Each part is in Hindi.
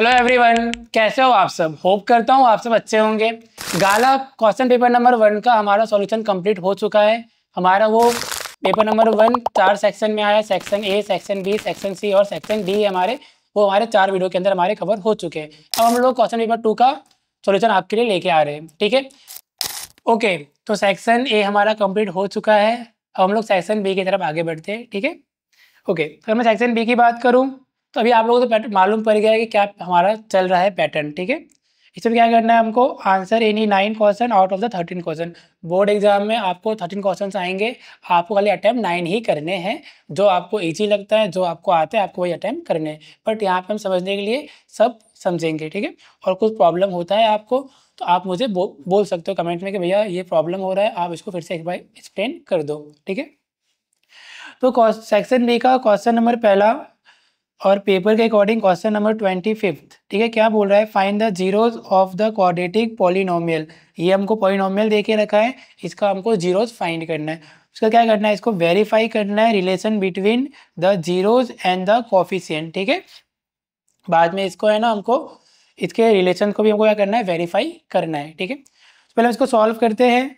हेलो एवरीवन कैसे हो आप सब? होप करता हूँ आप सब अच्छे होंगे। गाला क्वेश्चन पेपर नंबर वन का हमारा सॉल्यूशन कंप्लीट हो चुका है। हमारा वो पेपर नंबर वन चार सेक्शन में आया। Section A section B section C और सेक्शन डी हमारे, वो हमारे चार वीडियो के अंदर हमारे कवर हो चुके हैं। अब हम लोग क्वेश्चन पेपर टू का सोल्यूशन आपके लिए लेके आ रहे हैं। ठीक है? ओके तो सेक्शन ए हमारा कंप्लीट हो चुका है। अब हम लोग सेक्शन बी की तरफ़ आगे बढ़ते हैं। ठीक है? ओके तो मैं सेक्शन बी की बात करूँ। तो अभी आप लोगों को तो मालूम पड़ गया है कि क्या हमारा चल रहा है पैटर्न ठीक है? इसमें क्या करना है हमको? Answer any nine question out of the thirteen question board exam में आपको थर्टीन क्वेश्चन आएँगे। आपको खाली अटैम्प्ट नाइन ही करने हैं। जो आपको ईजी लगता है जो आपको आता है आपको वही अटैम्प्ट करने हैं। बट यहाँ पे हम समझने के लिए सब समझेंगे ठीक है? और कुछ प्रॉब्लम होता है आपको तो आप मुझे बो, बोल सकते हो कमेंट में कि भैया ये प्रॉब्लम हो रहा है आप इसको फिर से एक बार एक्सप्लेन कर दो ठीक है? तो सेक्शन बी का क्वेश्चन नंबर पहला और पेपर के according question number twenty fifth ठीक है? क्या बोल रहा है? Find the zeros of the quadratic polynomial ये हमको पॉलिनोमियल दे के रखा है। इसका हमको जीरोज फाइंड करना है। उसका क्या करना है? इसको वेरीफाई करना है relation between the zeros and the coefficient ठीक है? बाद में इसको है ना हमको, इसके रिलेशन को भी हमको क्या करना है? वेरीफाई करना है, ठीक है? तो पहले इसको सॉल्व करते हैं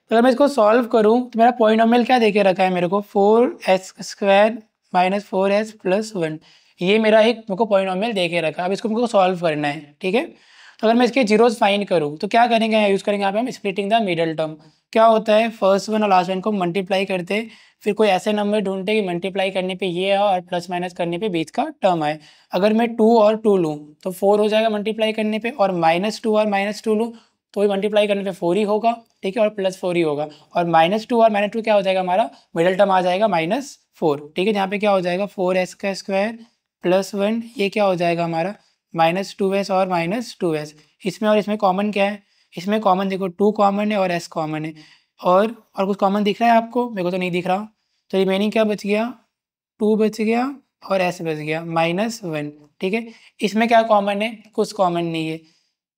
तो अगर मैं इसको सॉल्व करूँ तो मेरा पॉइंट पॉइनोमियल क्या देके रखा है मेरे को? Four S square minus four S plus one ये मेरा एक मेरे को पॉइनोमियल दे के रखा। है अब इसको मेरे को सॉल्व करना है, ठीक है? तो अगर मैं इसके जीरोज फाइन करूँ तो क्या करेंगे यूज़ करेंगे यहाँ पे हम स्प्लिटिंग द मिडल टर्म क्या होता है? फ़र्स्ट वन और लास्ट वन को मल्टीप्लाई करते, फिर कोई ऐसे नंबर ढूंढते कि मल्टीप्लाई करने पे ये है और प्लस माइनस करने पे बीच का टर्म आए। अगर मैं टू और टू लूँ तो फोर हो जाएगा मल्टीप्लाई करने पे और माइनस टू और माइनस टू लूँ तो भी मल्टीप्लाई करने पे फोर ही होगा, ठीक है, और प्लस फोर ही होगा। और माइनस टू और माइनस टू क्या हो जाएगा हमारा? मिडल टर्म आ जाएगा माइनस फोर ठीक है यहाँ पे क्या हो जाएगा? फोर एस का स्क्वायर प्लस वन ये क्या हो जाएगा हमारा? माइनस टू एस और माइनस टू एस इसमें और इसमें कॉमन क्या है? इसमें कॉमन देखो टू कॉमन है और एस कॉमन है। और और कुछ कॉमन दिख रहा है आपको? मेरे को तो नहीं दिख रहा। तो रिमेनिंग क्या बच गया? टू बच गया और एस बच गया। माइनस वन ठीक है? इसमें क्या कॉमन है? कुछ कॉमन नहीं है।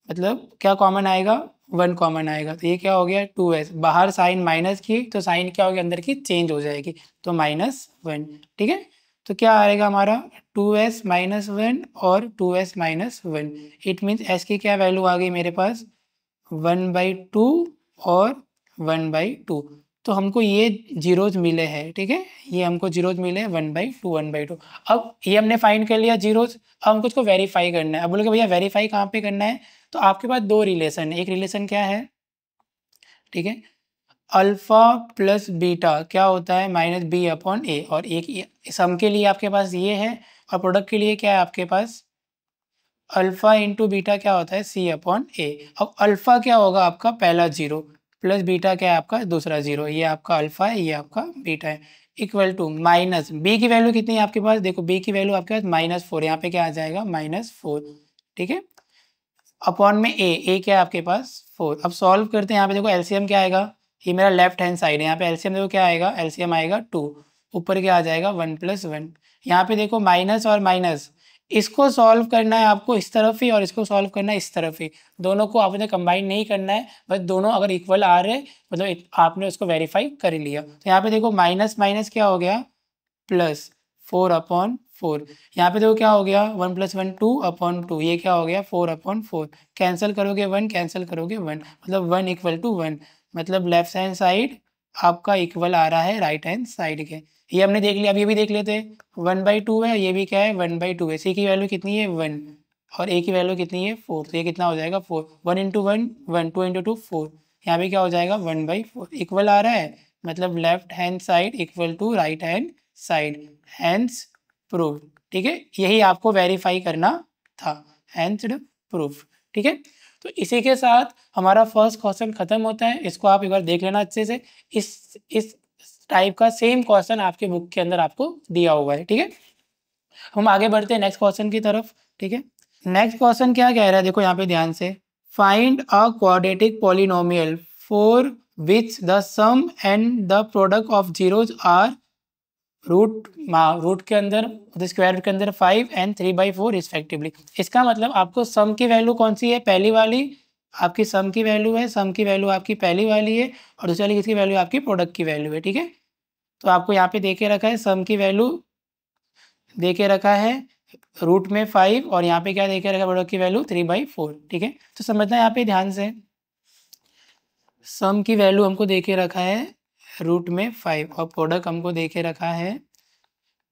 मतलब क्या कॉमन आएगा? वन कॉमन आएगा। तो ये क्या हो गया? टू एस बाहर साइन माइनस की तो साइन क्या हो गया? अंदर की चेंज हो जाएगी। तो माइनस वन ठीक है? तो क्या आएगा हमारा? टू एस माइनस वन और two S minus one it means S की क्या वैल्यू आ गई मेरे पास? वन बाई टू और वन बाई टू तो हमको ये जीरोज मिले हैं। ठीक है? ये हमको जीरोज मिले हैं। One by two one by two अब ये हमने फाइंड कर लिया जीरोज अब हमको इसको वेरीफाई करना है। अब बोलोगे, भैया वेरीफाई कहाँ पे करना है? तो आपके पास दो रिलेशन है एक रिलेशन क्या है? ठीक है? अल्फ़ा प्लस बीटा क्या होता है? माइनस बी अपॉन ए और एक सम के लिए आपके पास ये है और प्रोडक्ट के लिए क्या है आपके पास? अल्फ़ा इंटू बीटा क्या होता है? C upon A. अब अल्फ़ा क्या होगा आपका? पहला ज़ीरो। प्लस बीटा क्या है आपका? दूसरा ज़ीरो। ये आपका अल्फ़ा है, ये आपका बीटा है। Equal to minus. बी की वैल्यू कितनी है आपके पास? देखो, बी की वैल्यू आपके पास माइनस फोर। यहाँ पे क्या आ जाएगा? Minus four. ठीक है? अपॉन में ए ए क्या है आपके पास? फोर अब सॉल्व करते हैं, यहाँ पे देखो एलसीएम क्या आएगा? ये मेरा लेफ़्ट हैंड साइड है, यहाँ पे एलसीएम देखो क्या आएगा? एलसीएम आएगा टू ऊपर क्या आ जाएगा? वन प्लस वन यहाँ पे देखो माइनस और माइनस इसको सॉल्व करना है आपको इस तरफ़ ही और इसको सॉल्व करना है इस तरफ़ ही. दोनों को आपने कंबाइन नहीं करना है बस दोनों अगर इक्वल आ रहे मतलब आपने उसको वेरीफाई कर लिया. तो यहाँ पे देखो माइनस माइनस क्या हो गया? Plus four upon four. यहाँ पे देखो क्या हो गया? One plus one two upon two, ये क्या हो गया? Four upon four. कैंसिल करोगे वन, कैंसिल करोगे वन। मतलब वन इक्वल टू वन। मतलब लेफ़्ट हैंड साइड आपका इक्वल आ रहा है राइट हैंड साइड के। ये हमने देख लिया अब ये भी देख लेते हैं। वन बाई टू है, ये भी क्या है? वन बाई टू है। सी की वैल्यू कितनी है? वन। और ए की वैल्यू कितनी है? फोर। तो ये कितना हो जाएगा? Four. One into one one, two into two, four. यहाँ पे क्या हो जाएगा? One by four. इक्वल आ रहा है। मतलब left hand side equal to right hand side. Hence proof ठीक है? यही आपको वेरीफाई करना था हैंस्ड प्रूफ ठीक है? तो इसी के साथ हमारा फ़र्स्ट क्वेश्चन खत्म होता है। इसको आप एक बार देख लेना अच्छे से। इस इस टाइप का सेम क्वेश्चन आपके बुक के अंदर आपको दिया हुआ है, ठीक है? हम आगे बढ़ते हैं नेक्स्ट क्वेश्चन की तरफ़, ठीक है? नेक्स्ट क्वेश्चन क्या कह रहा है? देखो यहाँ पे ध्यान से। Find a quadratic polynomial for which the sum and the product of zeros are root root के अंदर स्क्वायर रूट के अंदर five and three by four respectively इसका मतलब आपको सम की वैल्यू कौन सी है? पहली वाली आपकी सम की वैल्यू है सम की वैल्यू आपकी पहली वाली है और दूसरी वाली किसकी वैल्यू आपकी प्रोडक्ट की वैल्यू है, ठीक है? तो आपको यहाँ पे देखे रखा है सम की वैल्यू दे के रखा है रूट में फाइव और यहाँ पे क्या दे के रखा है प्रोडक्ट की वैल्यू थ्री बाई फोर ठीक है? तो समझना यहाँ पे ध्यान से। सम की वैल्यू हमको दे के रखा है रूट में फाइव और प्रोडक्ट हमको दे के रखा है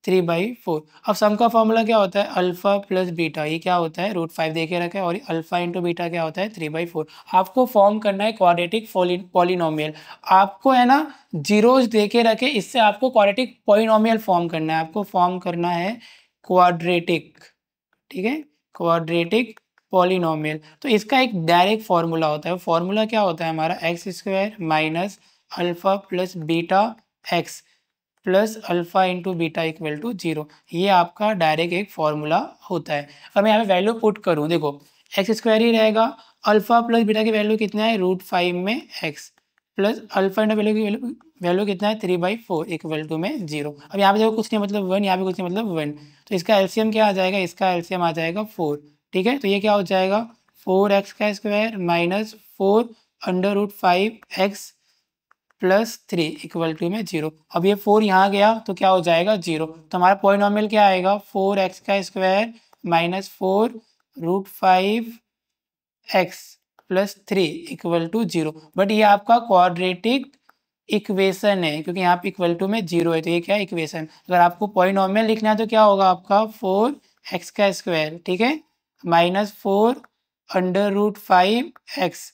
थ्री बाई फोर अब सम का फॉर्मूला क्या होता है? अल्फ़ा प्लस बीटा ये क्या होता है? रूट फाइव देखे रखा है और अल्फ़ा इंटू बीटा क्या होता है? थ्री बाई फोर आपको फॉर्म करना है क्वाड्रेटिक पॉलिनोमियल आपको है ना जीरोज देखे रखे, इससे आपको क्वाड्रेटिक पॉलिनोमियल फॉर्म करना है। आपको फॉर्म करना है क्वाड्रेटिक ठीक है? क्वाड्रेटिक पॉलिनोमियल तो इसका एक डायरेक्ट फॉर्मूला होता है। फॉर्मूला क्या होता है? हमारा X square minus alpha plus beta X plus alpha into beta equal to zero. ये आपका डायरेक्ट एक फॉर्मूला होता है। अब मैं यहाँ पे वैल्यू पुट करूँ, देखो एक्स स्क्वायर ही रहेगा। अल्फ़ा प्लस बीटा की वैल्यू कितना है? रूट फाइव में X plus alpha into value की वैल्यू कितना है? Three by four equal to में ज़ीरो अब यहाँ पे देखो, कुछ नहीं मतलब वन यहाँ पे कुछ नहीं मतलब वन तो इसका एल्सियम क्या आ जाएगा? इसका एल्सियम आ जाएगा फोर ठीक है? तो ये क्या हो जाएगा? फोर एक्स का square minus four under root five X plus three equal to में ज़ीरो अब ये फोर यहाँ गया तो क्या हो जाएगा? ज़ीरो तो हमारा पॉइनॉमियल क्या आएगा? फोर एक्स का square minus four root five X plus three equal to zero but ये आपका क्वाड्रेटिक इक्वेशन है, क्योंकि यहाँ पे इक्वल टू में ज़ीरो है तो ये क्या इक्वेशन अगर आपको पॉइनॉमियल लिखना है तो क्या होगा आपका? फोर एक्स का स्क्वायर ठीक है? Minus four under root five X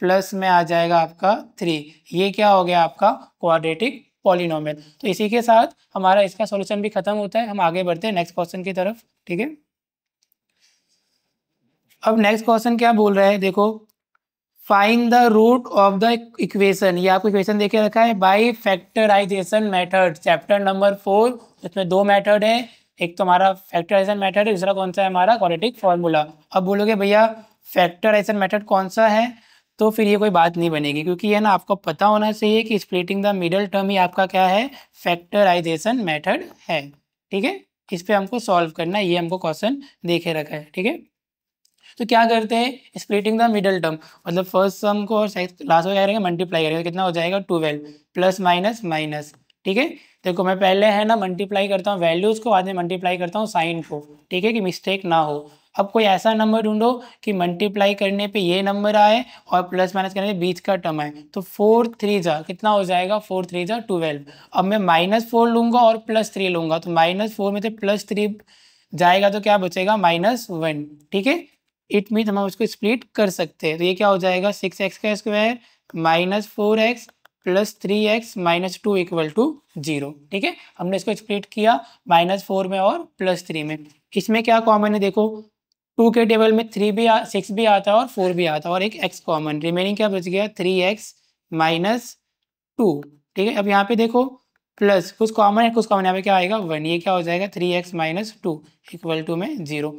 plus में आ जाएगा आपका थ्री। ये क्या हो गया आपका? क्वाड्रेटिक पॉलिनोमियल तो इसी के साथ हमारा इसका सॉल्यूशन भी खत्म होता है। हम आगे बढ़ते हैं नेक्स्ट क्वेश्चन की तरफ़, ठीक है? अब नेक्स्ट क्वेश्चन क्या बोल रहा है? देखो find the root of the equation ये आपको इक्वेशन देके रखा है। By factorisation method chapter number four इसमें दो मेथड है। एक तो हमारा फैक्टराइजेशन मेथड है, दूसरा कौन सा है हमारा क्वाड्रेटिक फॉर्मूला अब बोलोगे, भैया फैक्टराइजेशन मेथड कौन सा है? तो फिर ये कोई बात नहीं बनेगी, क्योंकि ये ना आपको पता होना चाहिए कि स्प्लिटिंग द मिडल टर्म ही आपका क्या है? फैक्टराइजेशन मेथड है। ठीक है? इस पर हमको सॉल्व करना ये हमको क्वेश्चन देखे रखा है। ठीक है? तो क्या करते हैं? स्प्लिटिंग द मिडल टर्म मतलब फ़र्स्ट सम को और लास्ट क्या करेंगे? मल्टीप्लाई करेंगे। कितना हो जाएगा? ट्वेल्व प्लस माइनस माइनस ठीक है? देखो, मैं पहले है ना मल्टीप्लाई करता हूँ वैल्यूज़ को बाद में मल्टीप्लाई करता हूँ साइन को। ठीक है? कि मिस्टेक ना हो। अब कोई ऐसा नंबर ढूंढो कि मल्टीप्लाई करने पे ये नंबर आए और प्लस माइनस करने पे बीच का टर्म आए। तो फोर थ्री जा, कितना हो जाएगा? फोर थ्री जा ट्वेल्व अब मैं माइनस फोर लूँगा और प्लस थ्री लूँगा। तो माइनस फोर में से प्लस थ्री जाएगा तो क्या बचेगा? माइनस वन ठीक है? इट मीन हम उसको स्प्लिट कर सकते हैं। तो ये क्या हो जाएगा? सिक्स एक्स का square minus four X plus three X minus two equal to zero ठीक है? हमने इसको स्प्लिट किया माइनस फोर में और प्लस थ्री में। इसमें क्या कॉमन है? देखो टू के टेबल में थ्री भी सिक्स भी आता है और फोर भी आता है और एक एक्स कॉमन रिमेनिंग क्या बच गया? Three X minus two. ठीक है, अब यहाँ पे देखो प्लस कुछ कॉमन है, कुछ कॉमन यहाँ पे क्या आएगा? वन। ये क्या हो जाएगा? Three X minus two equal to में ज़ीरो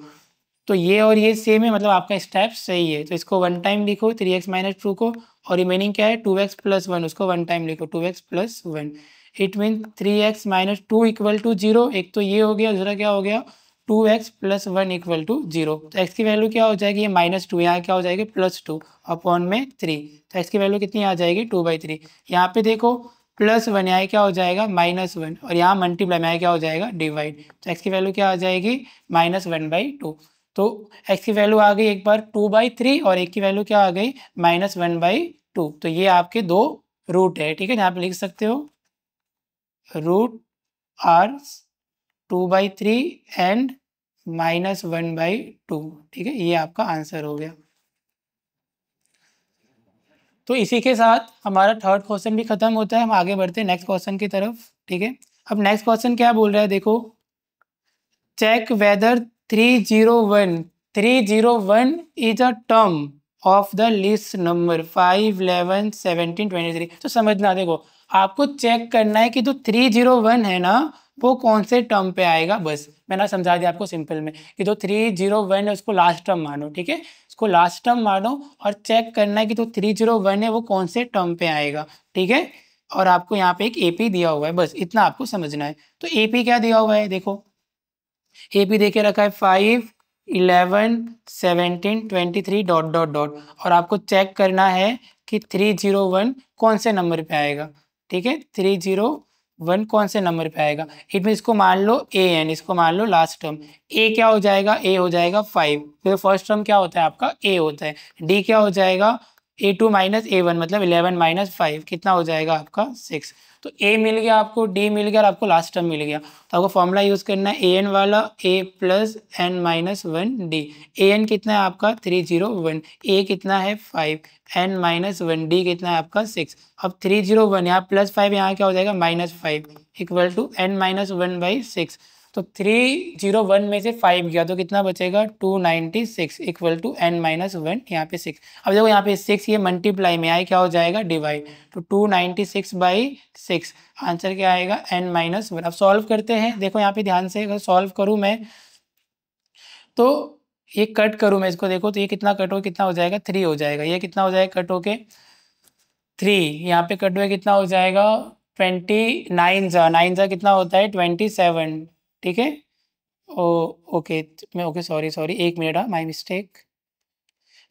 तो ये और ये सेम है मतलब आपका स्टेप सही है। तो इसको वन टाइम लिखो, थ्री एक्स माइनस टू को, और रिमेनिंग क्या है? Two X plus one. उसको वन टाइम लिखो, two X plus one. It mean three X minus two equal to zero एक तो ये हो गया, दूसरा क्या हो गया? Two X plus one equal to zero. तो एक्स की वैल्यू क्या हो जाएगी? ये माइनस टू, यहाँ क्या हो जाएगी? प्लस टू अपॉन में थ्री। तो एक्स की वैल्यू कितनी आ जाएगी? Two by three. यहाँ पे देखो, प्लस वन यहाँ क्या हो जाएगा? Minus one. और यहाँ मल्टीप्लाई में क्या हो जाएगा? डिवाइड। तो एक्स की वैल्यू क्या आ जाएगी? Minus one by two. तो एक्स की वैल्यू आ गई एक बार टू बाई थ्री और एक की वैल्यू क्या आ गई? Minus one by two. तो ये आपके दो रूट है, ठीक है? यहाँ पे लिख सकते हो। Root are two by three and minus one by two, ठीक है? ये आपका आंसर हो गया। तो इसी के साथ हमारा थर्ड क्वेश्चन भी खत्म होता है। हम आगे बढ़ते हैं नेक्स्ट क्वेश्चन की तरफ़, ठीक है? अब नेक्स्ट क्वेश्चन क्या बोल रहा है? देखो। Check whether three zero one. Three zero one is a term of the list number five, eleven, seventeen, twenty three. तो समझना, देखो, आपको चेक करना है कि जो थ्री ज़ीरो वन है ना वो कौन से टर्म पे आएगा? बस, मैंने समझा दिया आपको सिंपल में कि जो थ्री ज़ीरो वन है, उसको लास्ट टर्म मानो, ठीक है? उसको लास्ट टर्म मानो और चेक करना है कि जो थ्री ज़ीरो वन है, वो कौन से टर्म पे आएगा, ठीक है? और आपको यहाँ पे एक एपी दिया हुआ है, बस, इतना आपको समझना है। तो एपी क्या दिया हुआ है, देखो। ए एपी देखे रखा है five eleven seventeen twenty three dot dot dot और आपको चेक करना है कि थ्री ज़ीरो वन कौन से नंबर पे आएगा, ठीक है? थ्री ज़ीरो वन कौन से नंबर पे आएगा? इट मीन इसको मान लो ए एन इसको मान लो लास्ट टर्म ए क्या हो जाएगा? ए हो जाएगा फाइव फिर फ़र्स्ट टर्म क्या होता है आपका? ए होता है. डी क्या हो जाएगा? A two minus A one मतलब इलेवन माइनस फाइव कितना हो जाएगा आपका सिक्स तो ए मिल गया आपको डी मिल गया और आपको लास्ट टर्म मिल गया। तो आपको फॉर्मूला यूज़ करना है ए एन वाला A plus N minus one D A N कितना है आपका? थ्री ज़ीरो वन ए कितना है? Five N minus one D कितना है आपका? सिक्स अब थ्री ज़ीरो वन यहाँ प्लस फाइव यहाँ क्या हो जाएगा? Minus five equal to N minus one by six तो थ्री ज़ीरो वन में से फाइव गया तो कितना बचेगा? Two ninety six equal to N minus one यहाँ पे सिक्स अब देखो यहाँ पे सिक्स ये मल्टीप्लाई में आए, क्या हो जाएगा? डिवाइड तो two ninety six by six answer क्या आएगा? एन माइनस वन अब सॉल्व करते हैं। देखो यहाँ पे ध्यान से अगर सॉल्व करूँ मैं तो ये कट करूँ मैं इसको, देखो तो ये कितना कट हो, कितना हो जाएगा? थ्री हो जाएगा। ये कितना हो जाएगा कट होके थ्री यहाँ पे कट हुए कितना हो जाएगा? ट्वेंटी नाइन जा। नाइन जा कितना होता है? ट्वेंटी सेवन ठीक है? ओ ओके मैं ओके सॉरी सॉरी एक मिनट हाँ माई मिस्टेक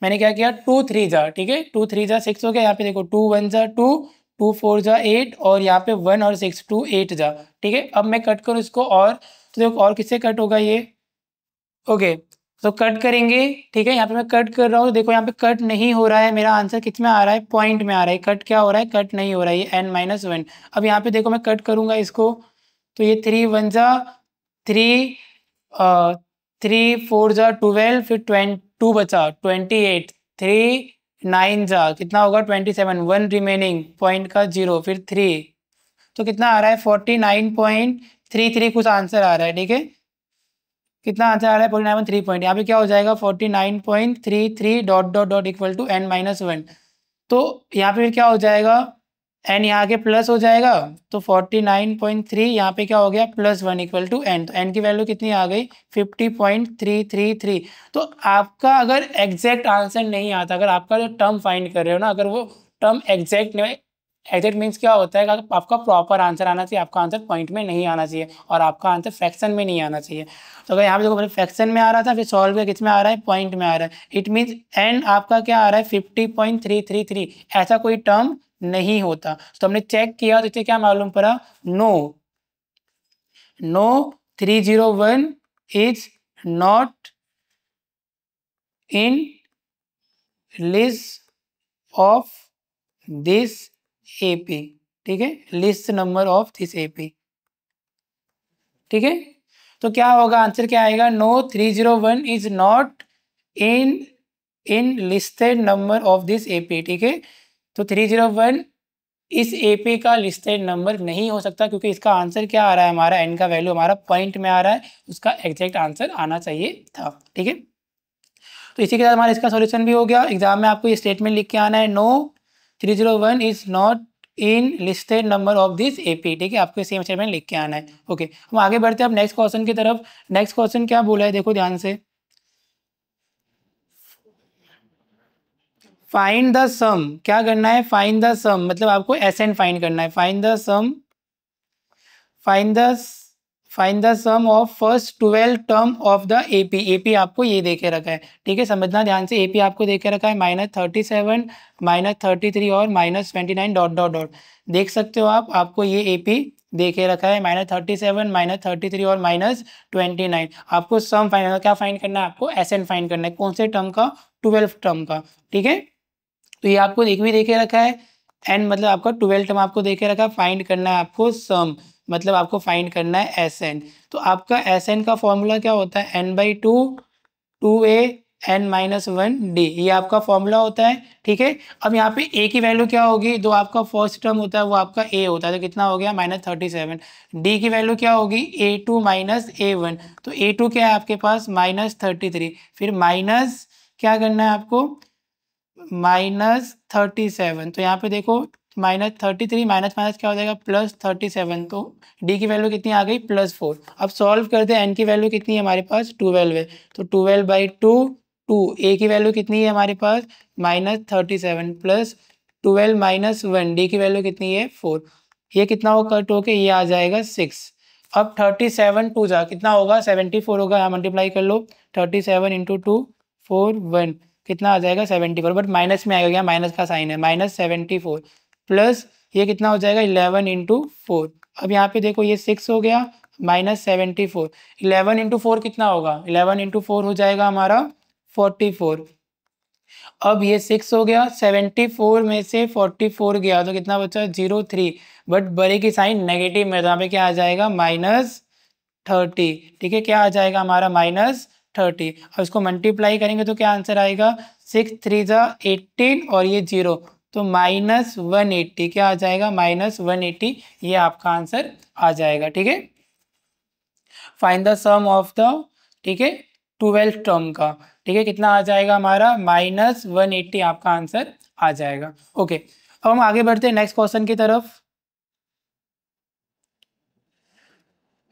मैंने क्या किया? टू थ्री जा ठीक है? टू थ्री जा सिक्स हो गया, यहाँ पे देखो टू वन जा टू टू फोर जा एट और यहाँ पे वन और सिक्स टू एट जा ठीक है? अब मैं कट करूँ इसको और तो देखो, और किससे कट होगा ये? ओके तो कट करेंगे, ठीक है? यहाँ पे मैं कट कर रहा हूँ, देखो, यहाँ पे कट नहीं हो रहा है, मेरा आंसर किसमें आ रहा है? पॉइंट में आ रहा है कट क्या हो रहा है? कट नहीं हो रहा है ये एन माइनस वन अब यहाँ पे देखो, मैं कट करूँगा इसको तो ये थ्री वन जा थ्री थ्री फोर जा ट्वेल्व फिर ट्वेंट टू बचा ट्वेंटी एट थ्री नाइन जा, कितना होगा twenty seven one remaining point का ज़ीरो फिर थ्री तो कितना आ रहा है forty nine point three three कुछ आंसर आ रहा है, ठीक है? कितना आंसर आ रहा है फोर्टी नाइन थ्री पॉइंट यहाँ पे क्या हो जाएगा forty nine point three three dot dot dot equal to N minus one तो यहाँ पे क्या हो जाएगा एन यहाँ के प्लस हो जाएगा तो फोर्टी नाइन पॉइंट थ्री यहाँ पे क्या हो गया? Plus one equal to N तो एन की वैल्यू कितनी आ गई? Fifty point three three three तो आपका अगर एग्जैक्ट आंसर नहीं आता, अगर आपका जो टर्म फाइंड कर रहे हो ना, अगर वो टर्म एग्जैक्ट एग्जैक्ट मीन्स क्या होता है कि आपका प्रॉपर आंसर आना चाहिए, आपका आंसर पॉइंट में नहीं आना चाहिए, और आपका आंसर फ्रैक्शन में नहीं आना चाहिए। तो अगर यहाँ पे देखो फ्रैक्शन में आ रहा था, फिर सॉल्व किया, किसमें आ रहा है? पॉइंट में आ रहा है। इट मीन्स एन आपका क्या आ रहा है? Fifty point three three three ऐसा कोई टर्म नहीं होता। तो हमने चेक किया तो इसे क्या मालूम पड़ा? No no three zero one is not in list of this AP ठीक है? List number of this AP ठीक है? तो क्या होगा? आंसर क्या आएगा? No three zero one is not in in listed number of this AP ठीक है? तो थ्री ज़ीरो वन इस एपी का लिस्टेड नंबर नहीं हो सकता क्योंकि इसका आंसर क्या आ रहा है? हमारा एन का वैल्यू हमारा पॉइंट में आ रहा है, उसका एग्जैक्ट आंसर आना चाहिए था, ठीक है? तो इसी के साथ हमारा इसका सॉल्यूशन भी हो गया। एग्ज़ाम में आपको ये स्टेटमेंट लिख के आना है no three zero one is not in listed number of this AP ठीक है? आपको सेम स्टेटमेंट लिख के आना है ओके हम आगे बढ़ते हैं, अब नेक्स्ट क्वेश्चन की तरफ़। नेक्स्ट क्वेश्चन क्या बोला है? देखो ध्यान से। फाइंड द सम क्या करना है? फाइंड द सम मतलब आपको एस एन फाइंड करना है. Find the sum find the find the sum of first twelve term of the AP AP आपको ये दे के रखा है. ठीक है? समझना ध्यान से. एपी आपको दे के रखा है. Minus thirty seven minus thirty three और minus twenty nine dot dot dot देख सकते हो आप. आपको ये एपी दे के रखा है. Minus thirty seven minus thirty three और माइनस ट्वेंटी नाइन आपको सम फाइंड क्या फाइंड करना है? आपको एस एन फाइंड करना है. कौन से टर्म का? ट्वेल्व टर्म का. ठीक है? तो ये आपको एक भी देखे रखा है। एन मतलब आपका ट्वेल्व टर्म आपको देखे रखा है फाइंड करना है आपको सम मतलब आपको फाइंड करना है एस एन तो आपका एस एन का फॉर्मूला क्या होता है? N by two two a n minus one d ये आपका फॉर्मूला होता है, ठीक है? अब यहाँ पे ए की वैल्यू क्या होगी? जो आपका फ़र्स्ट टर्म होता है, वो आपका ए होता है। तो कितना हो गया? माइनस थर्टी सेवन डी की वैल्यू क्या होगी? A two minus a one तो ए टू क्या है आपके पास? माइनस थर्टी थ्री फिर माइनस क्या करना है आपको? माइनस थर्टी सेवन तो यहाँ पे देखो, minus thirty three, minus minus क्या हो जाएगा? प्लस थर्टी सेवन तो डी की वैल्यू कितनी आ गई? Plus four. अब सॉल्व करते हैं एन की वैल्यू कितनी है हमारे पास? ट्वेल्व है। तो twelve by two two a की वैल्यू कितनी है हमारे पास? Minus thirty seven plus twelve minus one d की वैल्यू कितनी है? फोर। ये कितना हो कट होके? ये आ जाएगा सिक्स। अब थर्टी सेवन टू जा, कितना होगा? सेवेंटी फोर होगा, यहाँ मल्टीप्लाई कर लो। Thirty seven into two four one कितना आ जाएगा? सेवेंटी फोर बट माइनस में आएगा क्या माइनस का साइन है। माइनस सेवेंटी फोर प्लस ये कितना हो जाएगा? इलेवन इंटू फोर अब यहाँ पे देखो, ये सिक्स हो गया minus seventy four eleven into four कितना होगा? इलेवन इंटू फोर हो जाएगा हमारा फोर्टी फोर अब ये सिक्स हो गया सेवेंटी फोर में से फोर्टी फोर गया तो कितना बचा? ज़ीरो थ्री बट बड़े की साइन नेगेटिव में तो यहाँ पे क्या आ जाएगा? माइनस थर्टी ठीक है, क्या आ जाएगा हमारा? Minus thirty. और इसको मल्टीप्लाई करेंगे तो क्या आंसर आएगा? सिक्स थ्री ज़ा एट्टीन और ये ज़ीरो तो माइनस वन एट्टी क्या आ जाएगा? माइनस वन एट्टी ये आपका आंसर आ जाएगा, ठीक है? Find the sum of the ठीक है? ट्वेल्थ टर्म का। ठीक है? कितना आ जाएगा हमारा? माइनस वन एट्टी आपका आंसर आ जाएगा। ओके अब हम आगे बढ़ते हैं नेक्स्ट क्वेश्चन की तरफ़।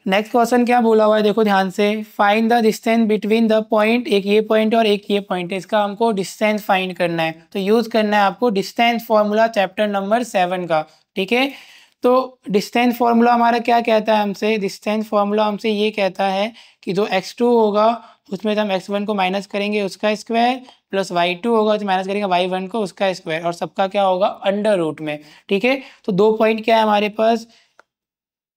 नेक्स्ट क्वेश्चन क्या बोला हुआ है? देखो ध्यान से। Find the distance between the point एक ये पॉइंट और एक ये पॉइंट है। इसका हमको डिस्टेंस फाइंड करना है। तो यूज़ करना है आपको distance formula chapter number seven का। ठीक है? तो डिस्टेंस फॉर्मूला हमारा क्या कहता है हमसे? डिस्टेंस फॉर्मूला हमसे ये कहता है कि जो एक्स टू होगा, उसमें तो हम एक्स वन को माइनस करेंगे, उसका स्क्वायर प्लस वाई टू होगा तो माइनस करेंगे वाई वन को, उसका स्क्वायर और सबका क्या होगा? अंडर रूट में। ठीक है? तो दो पॉइंट क्या है हमारे पास?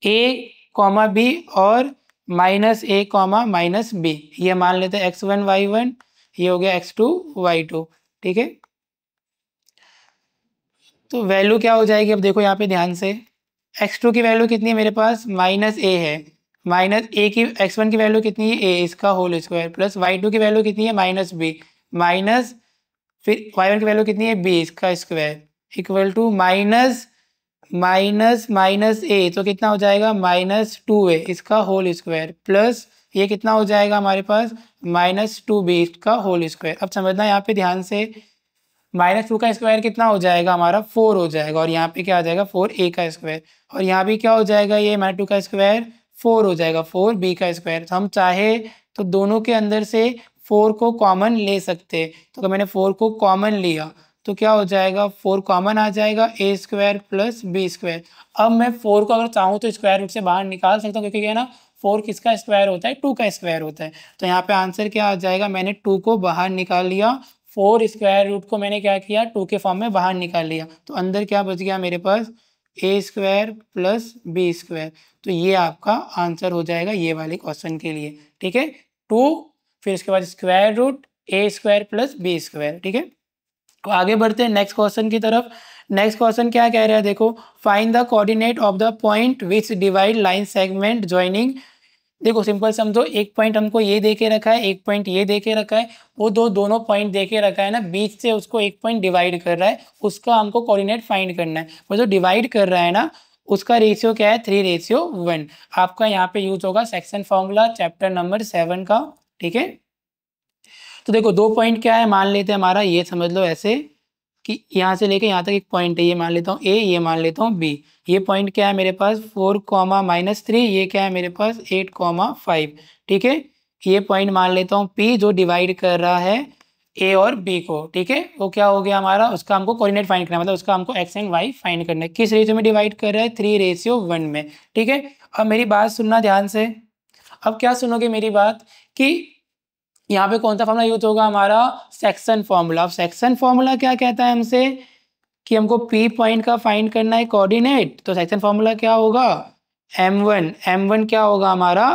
ए कॉमा बी और minus a comma minus b. ये मान लेते हैं एक्स वन, वाई वन, ये हो गया एक्स टू, वाई टू, ठीक है? तो वैल्यू क्या हो जाएगी? अब देखो यहाँ पे ध्यान से। एक्स टू की वैल्यू कितनी है मेरे पास? माइनस ए है। माइनस ए की, एक्स वन की वैल्यू कितनी है? ए, इसका whole square plus y two की वैल्यू कितनी है? Minus b. माइनस फिर वाई वन की वैल्यू कितनी है? बी, इसका square. Equal to minus minus minus a तो कितना हो जाएगा? माइनस टू ए, इसका होल स्क्वायर प्लस ये कितना हो जाएगा हमारे पास? माइनस टू बी, इसका होल स्क्वायर अब समझना यहाँ पे ध्यान से, माइनस टू का स्क्वायर कितना हो जाएगा? हमारा फोर हो जाएगा, और यहाँ पे क्या आ जाएगा? फोर ए का स्क्वायर और यहाँ भी क्या हो जाएगा ये? माइनस टू का स्क्वायर फोर हो जाएगा फोर बी का स्क्वायर तो हम चाहे तो दोनों के अंदर से फोर को कॉमन ले सकते तो मैंने फोर को कॉमन लिया तो क्या हो जाएगा? फोर कॉमन आ जाएगा, a square plus b square. अब मैं फोर को अगर चाहूँ तो स्क्वायर रूट से बाहर निकाल सकता हूँ, क्योंकि क्या ना, फोर किसका स्क्वायर होता है? टू का स्क्वायर होता है। तो यहाँ पे आंसर क्या आ जाएगा? मैंने टू को बाहर निकाल लिया। फोर स्क्वायर रूट को मैंने क्या किया? टू के फॉर्म में बाहर निकाल लिया। तो अंदर क्या बच गया मेरे पास? A square plus b square. तो ये आपका आंसर हो जाएगा ये वाले क्वेश्चन के लिए। ठीक है? टू, फिर उसके बाद square root a square plus b square. ठीक है? आगे बढ़ते हैं नेक्स्ट क्वेश्चन की तरफ़। नेक्स्ट क्वेश्चन क्या कह रहा है? देखो find the coordinate of the point which divide line segment joining देखो सिंपल समझो एक पॉइंट हमको ये दे के रखा है, एक पॉइंट ये दे के रखा है, वो दो दोनों पॉइंट दे के रखा है ना, बीच से उसको एक पॉइंट डिवाइड कर रहा है, उसका हमको कोऑर्डिनेट फाइंड करना है। वो जो डिवाइड कर रहा है ना, उसका रेशियो क्या है? थ्री रेशियो वन आपका यहाँ पे यूज़ होगा section formula chapter number seven का, ठीक है? तो देखो, दो पॉइंट क्या है, मान लेते हैं हमारा, ये समझ लो ऐसे कि यहाँ से लेके यहाँ तक एक पॉइंट है, ये मान लेता हूँ ए ये मान लेता हूँ बी ये पॉइंट क्या है मेरे पास? फोर कॉमा माइनस थ्री ये क्या है मेरे पास? एट कॉमा फाइव ठीक है? ये पॉइंट मान लेता हूँ पी जो डिवाइड कर रहा है ए और बी को। ठीक है? वो क्या हो गया हमारा? उसका हमको कोऑर्डिनेट फाइंड करना है। मतलब उसका हमको एक्स एंड वाई फाइंड करना है। किस रेशियो में डिवाइड कर रहा है? थ्री रेशियो वन में। ठीक है? अब मेरी बात सुनना ध्यान से। अब क्या सुनोगे मेरी बात? कि यहाँ पे कौन सा फॉर्मूला यूज़ होगा? हमारा सेक्शन फॉर्मूला अब सेक्शन फॉर्मूला क्या कहता है हमसे? कि हमको पी पॉइंट का फाइंड करना है कोऑर्डिनेट तो सेक्शन फॉर्मूला क्या होगा? एम वन एम वन क्या होगा हमारा?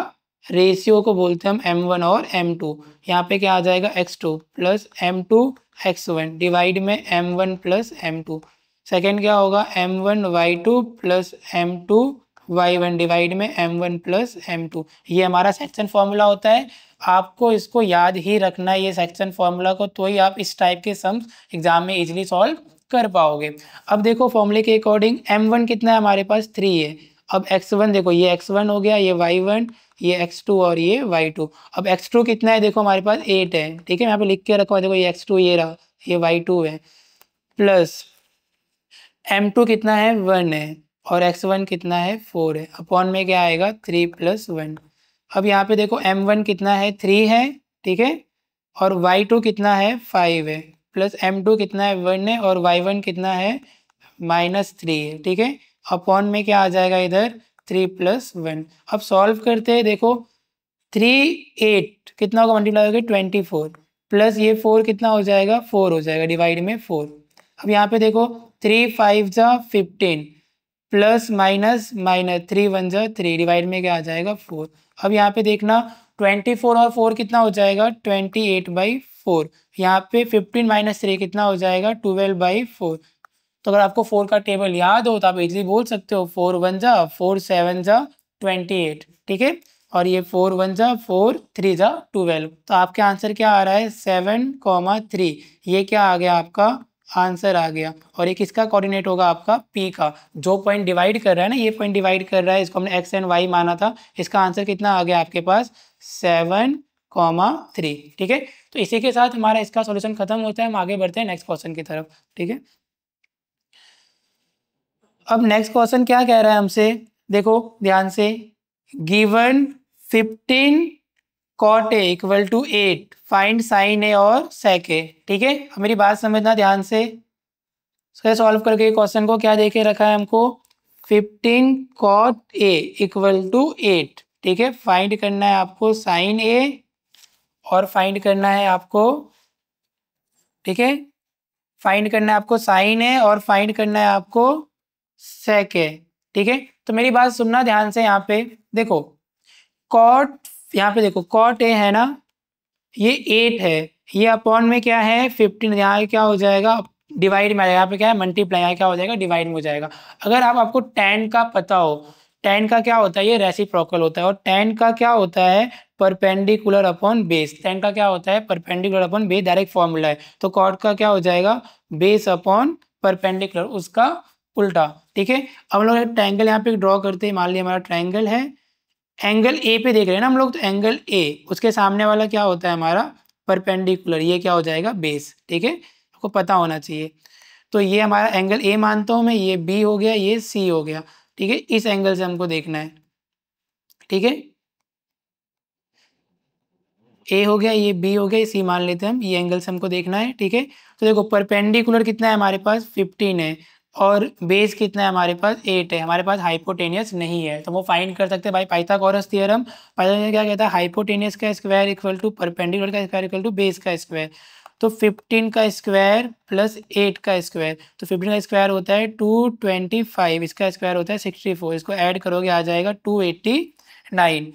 रेशियो को बोलते हैं हम एम वन और एम टू यहाँ पे क्या आ जाएगा? X two plus m two x one divide में m one plus m two second क्या होगा? M one y two plus m two y one divide में m one plus m two ये हमारा सेक्शन फॉर्मूला होता है। आपको इसको याद ही रखना है, ये सेक्शन फॉर्मूला को तो ही आप इस टाइप के सम्स एग्ज़ाम में इजीली सॉल्व कर पाओगे। अब देखो फॉर्मूले के अकॉर्डिंग एम वन कितना है हमारे पास? थ्री है। अब एक्स वन देखो, ये एक्स वन हो गया, ये वाई वन ये एक्स टू और ये वाई टू अब एक्स टू कितना है? देखो हमारे पास एट है। ठीक है, यहाँ पे लिख के रखो, देखो ये एक्स टू ये रहा, ये वाई टू है। प्लस एम टू कितना है? वन है। और एक्स वन कितना है? फोर है। अपॉन में क्या आएगा? Three plus one. अब यहाँ पे देखो एम वन कितना है? थ्री है, ठीक है? और वाई टू कितना है? फाइव है। प्लस एम टू कितना है? वन है और वाई वन कितना है? माइनस थ्री है, ठीक है? अपॉन में क्या आ जाएगा इधर? Three plus one. अब सॉल्व करते हैं, देखो, थ्री एट कितना होगा? मल्टीप्लाई होगा, ट्वेंटी फोर। प्लस ये फोर कितना हो जाएगा? फोर हो जाएगा, डिवाइड में फोर। अब यहाँ पे देखो, थ्री फाइव जा fifteen. Plus minus minus three one जो थ्री डिवाइड में क्या आ जाएगा फोर। अब यहाँ पे देखना, ट्वेंटी फोर और फोर कितना हो जाएगा? Twenty eight by four. यहाँ पे फिफ्टीन माइनस थ्री कितना हो जाएगा? Twelve by four. तो अगर आपको फोर का टेबल याद हो तो आप इजली बोल सकते हो, फोर वन जा, फोर सेवन जा, ट्वेंटी एट। ठीक है? और ये फोर वन जा, फोर थ्री जा, ट्वेल्व। तो आपके आंसर क्या आ रहा है? Seven comma three. ये क्या आ गया आपका? आंसर आ गया। और ये किसका कोऑर्डिनेट होगा? आपका पी का। जो पॉइंट डिवाइड कर रहा है ना, ये पॉइंट डिवाइड कर रहा है, इसको हमने एक्स एंड वाई माना था। इसका आंसर कितना आ गया आपके पास? सेवन कॉमा थ्री ठीक है? तो इसी के साथ हमारा इसका सॉल्यूशन खत्म होता है। हम आगे बढ़ते हैं नेक्स्ट क्वेश्चन की तरफ़। ठीक है? अब नेक्स्ट क्वेश्चन क्या कह रहा है हमसे? देखो, ध्यान से। Given fifteen cot a equal to eight find sine a और सेक ए ठीक है? मेरी बात समझना ध्यान से। सॉल्व करके क्वेश्चन को क्या देखे रखा है हमको? Fifteen cot a equal to eight ठीक है? फाइंड करना है आपको साइन ए और फाइंड करना है आपको, ठीक है? फाइंड करना है आपको साइन ए और फाइंड करना है आपको सेक ए ठीक है? तो मेरी बात सुनना ध्यान से यहाँ पे। देखो कॉट यहाँ पे देखो कॉट ए है ना? ये एट है। ये अपॉन में क्या है? फिफ्टीन यहाँ क्या हो जाएगा? डिवाइड में यहाँ पे क्या है? मल्टीप्लाई यहाँ क्या हो जाएगा? डिवाइड में हो जाएगा। अगर आप, आपको टेन का पता हो टेन का क्या होता है? ये रेसिप्रोकल होता है। और टेन का क्या होता है? परपेंडिकुलर अपॉन बेस टेन का क्या होता है? Perpendicular upon base direct formula है। तो कॉट का क्या हो जाएगा? बेस अपॉन परपेंडिकुलर उसका उल्टा। ठीक है? अब लोग ट्रायंगल यहाँ पे ड्रॉ करते हैं। मान लिया हमारा ट्रायंगल है। एंगल ए पे देख रहे हैं ना हम लोग तो एंगल ए, उसके सामने वाला क्या होता है हमारा? परपेंडिकुलर, ये क्या हो जाएगा? बेस, ठीक है? आपको पता होना चाहिए। तो ये हमारा एंगल ए मानता हूँ मैं, ये बी हो गया, ये सी हो गया, ठीक है? इस एंगल से हमको देखना है, ठीक है? ए हो गया, ये बी हो गया ये सी मान लेते हैं हम, ये एंगल से हमको देखना है, ठीक है? तो देखो, परपेंडिकुलर कितना है हमारे पास? फिफ्टीन है। और बेस कितना है हमारे पास? एट है। हमारे पास हाइपोटेनियस नहीं है। तो वो फाइंड कर सकते हैं भाई पाइथागोरस थियरम पाइथागोरस क्या कहता है? हाइपोटेनियस का स्क्वायर इक्वल टू परपेंडिकुलर का स्क्वायर इक्वल टू बेस का स्क्वायर तो 15 का स्क्वायर प्लस 8 का स्क्वायर तो 15 का स्क्वायर होता है 225 इसका स्क्वायर होता है 64 इसको ऐड करोगे, आ जाएगा 289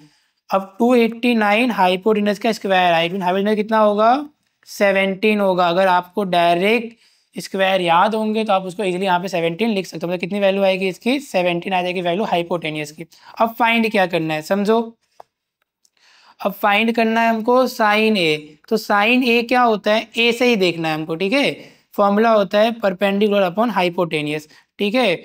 अब 289 हाइपोटेनस का स्क्वायर हाइपोटेनस कितना होगा? 17 होगा। अगर आपको डायरेक्ट स्क्वायर याद होंगे तो आप उसको इजीली यहाँ पे सेवनटीन लिख सकते हो। मतलब कितनी वैल्यू आएगी इसकी? सेवनटीन आ जाएगी वैल्यू हाइपोटेनियस की। अब फाइंड क्या करना है, समझो? अब फाइंड करना है हमको साइन ए तो साइन ए क्या होता है? ए से ही देखना है हमको, ठीक है? फॉर्मूला होता है परपेंडिकुलर अपॉन हाइपोटेनियस ठीक है?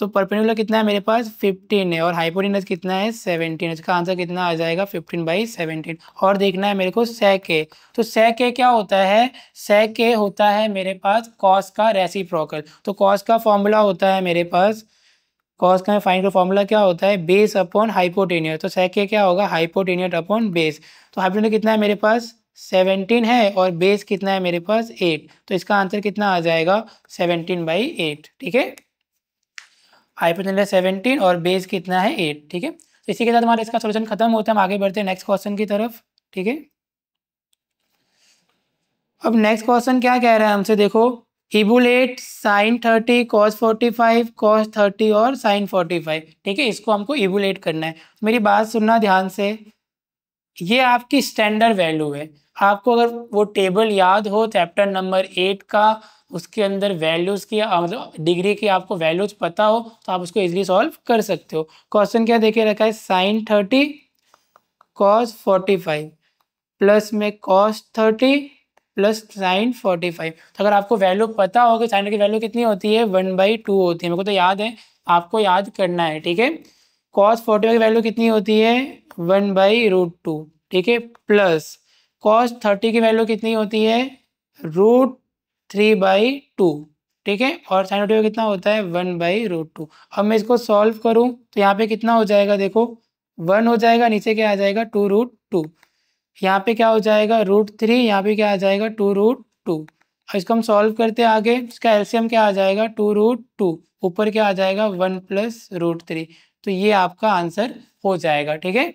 तो परपेंडिकुलर कितना है मेरे पास? 15 है और हाइपोटेनस कितना है? 17 इसका आंसर कितना आ जाएगा? 15 बाई सेवनटीन और देखना है मेरे को सेक ए तो सेक ए क्या होता है? सेक ए होता है मेरे पास कॉस का रेसिप्रोकल तो कॉस का फॉर्मूला होता है मेरे पास कॉस का फाइन का फॉर्मूला क्या होता है? बेस अपॉन हाइपोटेनियर तो सेक ए क्या होगा? हाइपोटेनियट अपॉन बेस तो हाइपोटेनियस कितना है मेरे पास? सेवनटीन है और बेस कितना है मेरे पास? एट तो इसका आंसर कितना आ जाएगा? सेवनटीन बाई एट ठीक है? हाइपोटेनस सेवनटीन और बेस कितना है एट ठीक है? तो इसी के साथ हमारा इसका सोल्यूशन खत्म होता है, हम आगे बढ़ते हैं नेक्स्ट क्वेश्चन की तरफ़, ठीक है? अब नेक्स्ट क्वेश्चन क्या कह रहा है हमसे? देखो evaluate sine thirty cos forty five cos thirty और साइन फोर्टी फाइव ठीक है? इसको हमको इबुलेट करना है। मेरी बात सुनना ध्यान से। ये आपकी स्टैंडर्ड वैल्यू है। आपको अगर वो टेबल याद हो चैप्टर नंबर एट का उसके अंदर वैल्यूज़ की मतलब डिग्री की आपको वैल्यूज़ पता हो तो आप उसको इजीली सॉल्व कर सकते हो। क्वेश्चन क्या देखे रखा है? Sine thirty cos forty five plus में cos thirty plus sine forty five तो अगर आपको वैल्यू पता हो कि साइन की वैल्यू कितनी होती है? वन बाई टू होती है। मेरे को तो याद है, आपको याद करना है, ठीक है? कॉस फोर्टी की वैल्यू कितनी होती है? वन बाई रूट टू ठीक है? प्लस कॉस थर्टी की वैल्यू कितनी होती है? रूट थ्री बाई टू, ठीक है? और साइन ऑफ़ कितना होता है? One by root two. अब मैं इसको सॉल्व करूँ तो यहाँ पे कितना हो जाएगा? देखो, वन हो जाएगा, नीचे क्या आ जाएगा? Two root two. यहाँ पे क्या हो जाएगा? रूट थ्री, यहाँ पे क्या आ जाएगा? Two root two. और इसको हम सॉल्व करते हैं आगे, इसका एल्सियम क्या आ जाएगा? Two root two. ऊपर क्या आ जाएगा? One plus root three. तो ये आपका आंसर हो जाएगा, ठीक है?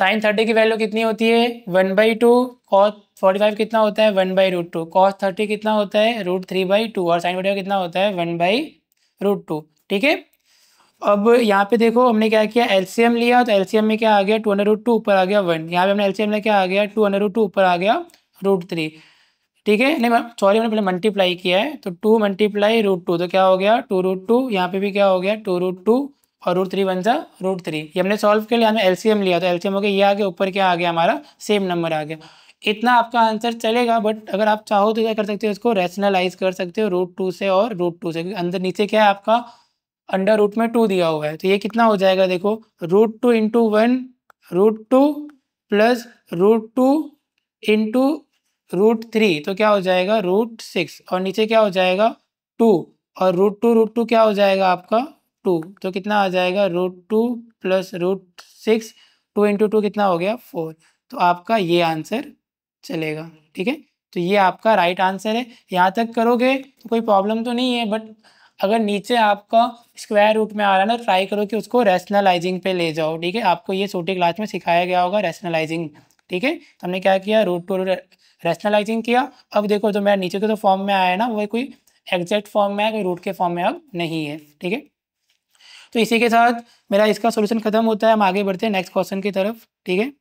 साइन थर्टी की वैल्यू कितनी होती है? One by two cos forty five कितना होता है? One by root two. Cos thirty कितना होता है? Root three by two. और साइन फोर्टी कितना होता है? One by root two. ठीक है? अब यहाँ पे देखो, हमने क्या किया? एलसीएम लिया तो एलसीएम में क्या आ गया? टू अंडर रूट टू ऊपर आ गया वन। यहाँ पे हमने एलसीएम में क्या आ गया? टू अंडर रूट टू ऊपर आ गया रूट थ्री। ठीक है? नहीं सॉरी मैंने पहले मल्टीप्लाई किया है। तो टू मल्टीप्लाई रूट टू तो क्या हो गया? Two root two. यहाँ पे भी क्या हो गया? Two root two. और रूट थ्री वन सा रूट थ्री ये हमने सॉल्व कर लिया हमने एलसीएम लिया तो एलसीएम हो गया, ये आ गया, ऊपर क्या आ गया हमारा सेम नंबर आ गया। इतना आपका आंसर चलेगा बट अगर आप चाहो तो क्या कर सकते हो इसको रैशनलाइज कर सकते हो रूट टू से और रूट टू से अंदर नीचे क्या है आपका अंडर रूट में टू दिया हुआ है। तो ये कितना हो जाएगा देखो root two into one root two plus root two into root three तो क्या हो जाएगा रूट सिक्स और नीचे क्या हो जाएगा टू और रूट टू रूट टू क्या हो जाएगा आपका टू तो कितना आ जाएगा? Root two plus root six two into two कितना हो गया? फोर तो आपका ये आंसर चलेगा, ठीक है? तो ये आपका राइट आंसर है। यहाँ तक करोगे तो कोई प्रॉब्लम तो नहीं है बट अगर नीचे आपका स्क्वायर रूट में आ रहा है ना ट्राई करो कि उसको रैशनलाइजिंग पे ले जाओ, ठीक है? आपको ये छोटी क्लास में सिखाया गया होगा रैशनलाइजिंग ठीक है? तो हमने क्या किया? रूट टू रैशनलाइजिंग किया। अब देखो, जो मेरा नीचे के जो तो फॉर्म में आया है ना, वो कोई एग्जैक्ट फॉर्म में है, कोई रूट के फॉर्म में अब नहीं है, ठीक है? तो इसी के साथ मेरा इसका सोल्यूशन खत्म होता है। हम आगे बढ़ते हैं नेक्स्ट क्वेश्चन की तरफ़, ठीक है?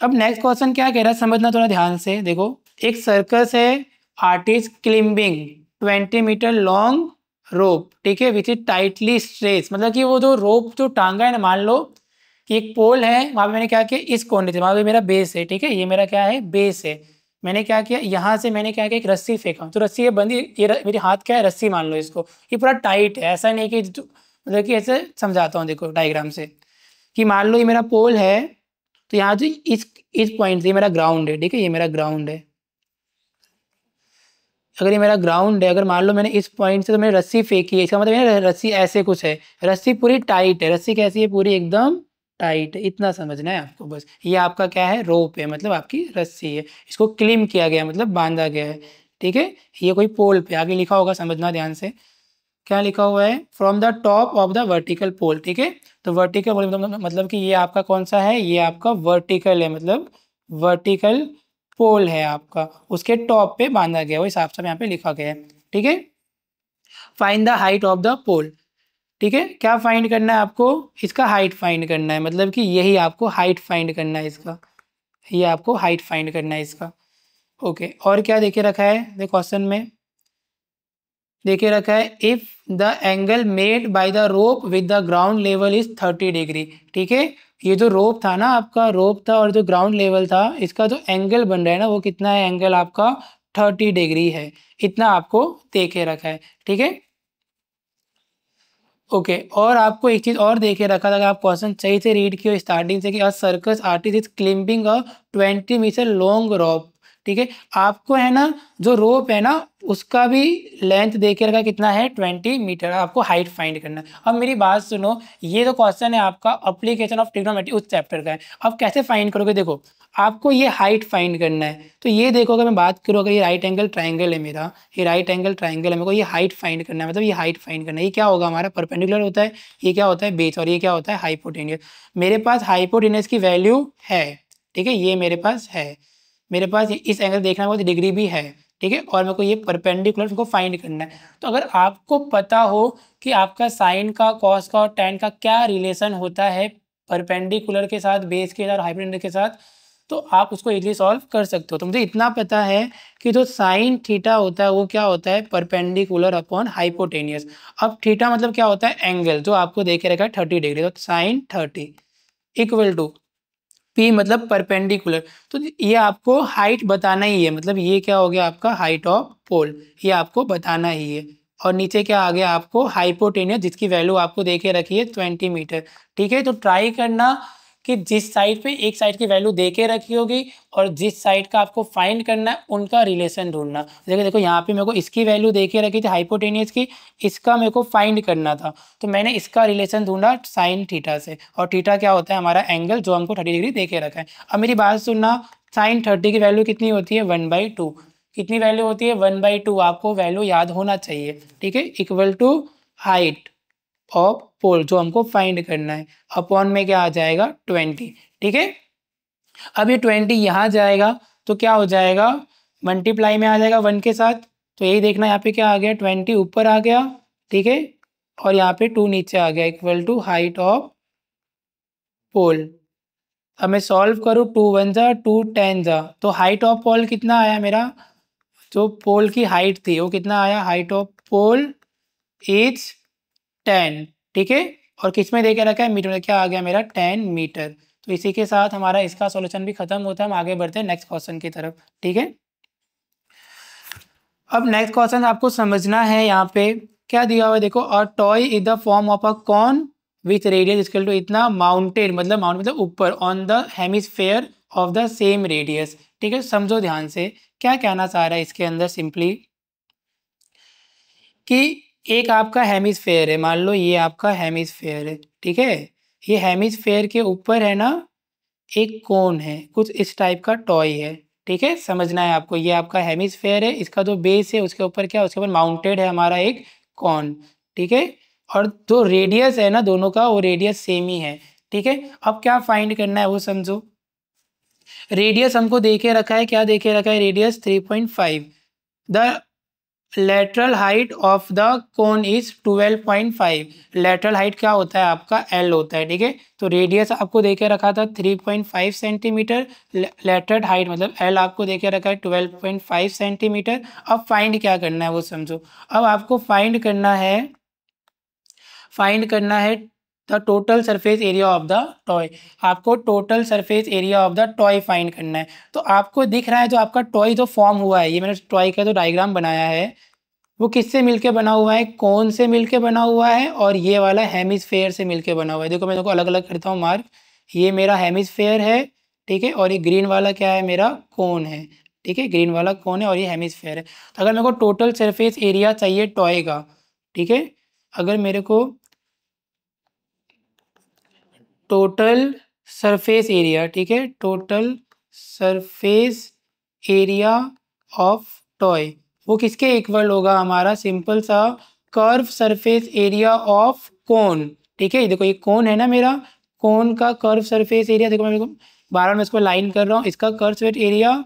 अब नेक्स्ट क्वेश्चन क्या कह रहा है? समझना थोड़ा ध्यान से। देखो, एक सर्कस है artist climbing twenty metre long rope ठीक है? विच इज़ टाइटली स्ट्रेस मतलब कि वो जो रोप जो टांगा है ना, मान लो कि एक पोल है, वहाँ पे मैंने क्या किया? इस कोने से, वहाँ पे मेरा बेस है, ठीक है? ये मेरा क्या है? बेस है। मैंने क्या किया? यहाँ से मैंने क्या किया? एक रस्सी फेंका। तो रस्सी ये बंदी ये र, मेरे हाथ क्या है रस्सी मान लो इसको। ये पूरा टाइट है ऐसा नहीं कि मतलब कि ऐसे समझाता हूँ देखो डायग्राम से। कि मान लो ये मेरा पोल है तो यहाँ जो इस इस पॉइंट से मेरा ग्राउंड है ठीक है? ये मेरा ग्राउंड है। अगर ये मेरा ग्राउंड है अगर मान लो मैंने इस पॉइंट से तो मैंने रस्सी फेंकी है इसका मतलब रस्सी ऐसे कुछ है। रस्सी पूरी टाइट है रस्सी कैसी है? पूरी एकदम टाइट इतना समझना है आपको बस। ये आपका क्या है? रोप है मतलब आपकी रस्सी है। इसको क्लिम किया गया मतलब बांधा गया है। ठीक है? ये कोई पोल पे, आगे लिखा होगा, समझना ध्यान से। क्या लिखा हुआ है? From the top of the vertical pole ठीक है? तो वर्टिकल पोल मतलब कि ये आपका कौन सा है? ये आपका वर्टिकल है मतलब वर्टिकल पोल है आपका। उसके टॉप पे बांधा गया वो हिसाब से यहाँ पे लिखा गया है। ठीक है? Find the height of the pole ठीक है? क्या फाइंड करना है आपको? इसका हाइट फाइंड करना है। मतलब कि यही आपको हाइट फाइंड करना है इसका। ये आपको हाइट फाइंड करना है इसका। ओके और क्या देखे रखा है? क्वेश्चन में। देखे रखा है if the angle made by the rope with the ground level is thirty degree ठीक है? ये जो रोप था ना आपका रोप था और जो ग्राउंड लेवल था, इसका जो एंगल बन रहा है ना, वो कितना है? एंगल आपका थर्टी डिग्री है। इतना आपको देखे रखा है, ठीक है? ओके okay, और आपको एक चीज़ और देखे रखा था अगर आप क्वेश्चन सही से रीड किया स्टार्टिंग से कि a circus artist is climbing a twenty metre long rope ठीक है? आपको है ना जो रोप है ना उसका भी लेंथ देखे रखा कितना है? ट्वेंटी मीटर आपको हाइट फाइंड करना अब मेरी बात सुनो ये जो क्वेश्चन है आपका अप्लीकेशन ऑफ़ ट्रिग्नोमेट्री उस चैप्टर का है। अब कैसे फाइंड करोगे? देखो आपको ये हाइट फाइंड करना है। तो ये देखो, अगर मैं बात करूँ, अगर ये राइट एंगल ट्राइंगल है मेरा, ये राइट एंगल ट्राइंगल है, मेरे को ये हाइट फाइंड करना है मतलब ये हाइट फाइंड करना है। ये क्या होगा हमारा? परपेंडिकुलर होता है, ये क्या होता है? बेस और ये क्या होता है? हाइपोटेनियस मेरे पास हाइपोटेनियस की वैल्यू है, ठीक है? ये मेरे पास है। मेरे पास इस एंगल देखना होगा डिग्री भी है, ठीक है? और मेरे को ये परपेंडिकुलर को फाइंड करना है। तो अगर आपको पता हो कि आपका साइन का कॉस का और टेन का क्या रिलेशन होता है परपेंडिकुलर के साथ बेस के साथ हाइपोटेनियस के साथ तो आप उसको इजीली सॉल्व कर सकते हो। तो मुझे इतना पता है कि जो साइन थीटा होता है, वो क्या होता है? परपेंडिकुलर अपॉन हाइपोटेनियस अब थीटा मतलब क्या होता है? एंगल जो आपको देखे रखा है थर्टी डिग्री तो sine thirty equal to P मतलब परपेंडिकुलर तो ये आपको हाइट बताना ही है। मतलब ये क्या हो गया आपका? हाइट ऑफ़ पोल ये आपको बताना ही है। और नीचे क्या आ गया आपको? हाइपोटेनियस जिसकी वैल्यू आपको देखे रखी है ट्वेंटी मीटर ठीक है? तो ट्राई करना कि जिस साइड पे एक साइड की वैल्यू दे के रखी होगी और जिस साइड का आपको फाइंड करना है, उनका रिलेशन ढूंढना। देखो देखो, यहाँ पे मेरे को इसकी वैल्यू दे के रखी थी हाइपोटेनियस की, इसका मेरे को फाइंड करना था। तो मैंने इसका रिलेशन ढूंढा साइन थीटा से। और थीटा क्या होता है? हमारा एंगल जो हमको थर्टी डिग्री दे के रखा है। अब मेरी बात सुनना साइन थर्टी की वैल्यू कितनी होती है? वन बाई टू कितनी वैल्यू होती है? वन बाई टू आपको वैल्यू याद होना चाहिए। ठीक है? Equal to height of pole जो हमको फाइंड करना है अपॉन में क्या आ जाएगा? ट्वेंटी ठीक है? अब ये ट्वेंटी यहाँ जाएगा तो क्या हो जाएगा? मल्टीप्लाई में आ जाएगा वन के साथ तो यही देखना यहाँ पे क्या आ गया? ट्वेंटी ऊपर आ गया, ठीक है? और यहाँ पे टू नीचे आ गया equal to height of pole अब मैं सॉल्व करूँ टू वन जा टू टेन जा तो हाइट ऑफ़ पोल कितना आया मेरा? जो पोल की हाइट थी, वो कितना आया? Height of pole is ten ठीक है? और किसमें देके रखा है? मीटर क्या आ गया मेरा टेन मीटर। तो इसी के साथ हमारा इसका सॉल्यूशन भी खत्म होता है। हम आगे बढ़ते हैं नेक्स्ट क्वेश्चन की तरफ़। ठीक है? अब नेक्स्ट क्वेश्चन आपको समझना है यहाँ पे। क्या दिया हुआ है? देखो और toy is the form of a cone with radius scale to इतना माउंटेड मतलब माउंट मतलब ऊपर on the hemisphere of the same radius ठीक है? समझो ध्यान से। क्या कहना चाह रहा है इसके अंदर सिंपली कि एक आपका हेमिस्फेयर है, मान लो ये आपका हेमिस्फेयर है, ठीक है? ये हेमिस्फेयर के ऊपर है ना, एक कोन है, कुछ इस टाइप का टॉय है, ठीक है? समझना है आपको, ये आपका हेमिस्फेयर है, इसका जो बेस है, उसके ऊपर क्या, उसके ऊपर माउंटेड है हमारा एक कॉन, ठीक है? और जो रेडियस है ना, दोनों का, वो रेडियस सेम ही है, ठीक है? अब क्या फाइंड करना है वो समझो। रेडियस हमको देखे रखा है, क्या देखे रखा है? Radius 3.5 the lateral height of the cone is 12.5 lateral height क्या होता है? आपका एल होता है, ठीक है? तो रेडियस आपको देखे रखा था 3.5 सेंटीमीटर लेटरल हाइट मतलब एल आपको देखे रखा है 12.5 सेंटीमीटर अब फाइंड क्या करना है वो समझो। अब आपको फाइंड करना है फाइंड करना है the total surface area of the toy आपको total surface area of the toy find करना है। तो आपको दिख रहा है जो आपका टॉय जो फॉर्म हुआ है, ये मैंने टॉय का जो डायग्राम बनाया है, वो किससे मिलके बना हुआ है? कौन से मिलके बना हुआ है? और ये वाला हेमिसफेयर से मिलके बना हुआ है। देखो, मैं देखो अलग अलग करता हूँ मार्क ये मेरा हेमिसफेयर है, ठीक है? और ये ग्रीन वाला क्या है? मेरा कौन है, ठीक है? ग्रीन वाला कौन है और ये हेमिसफेयर है। तो अगर मेरे को टोटल सरफेस एरिया चाहिए टॉय का, ठीक है? अगर मेरे को टोटल सरफेस एरिया, ठीक है? Total surface area of toy. वो किसके इक्वल होगा? हमारा सिंपल सा curve surface area of cone ठीक है? देखो, ये कोन है ना मेरा? कोन का कर्व सरफेस एरिया देखो मैं बार बार मैं इसको लाइन कर रहा हूँ। इसका कर्व सरफेस एरिया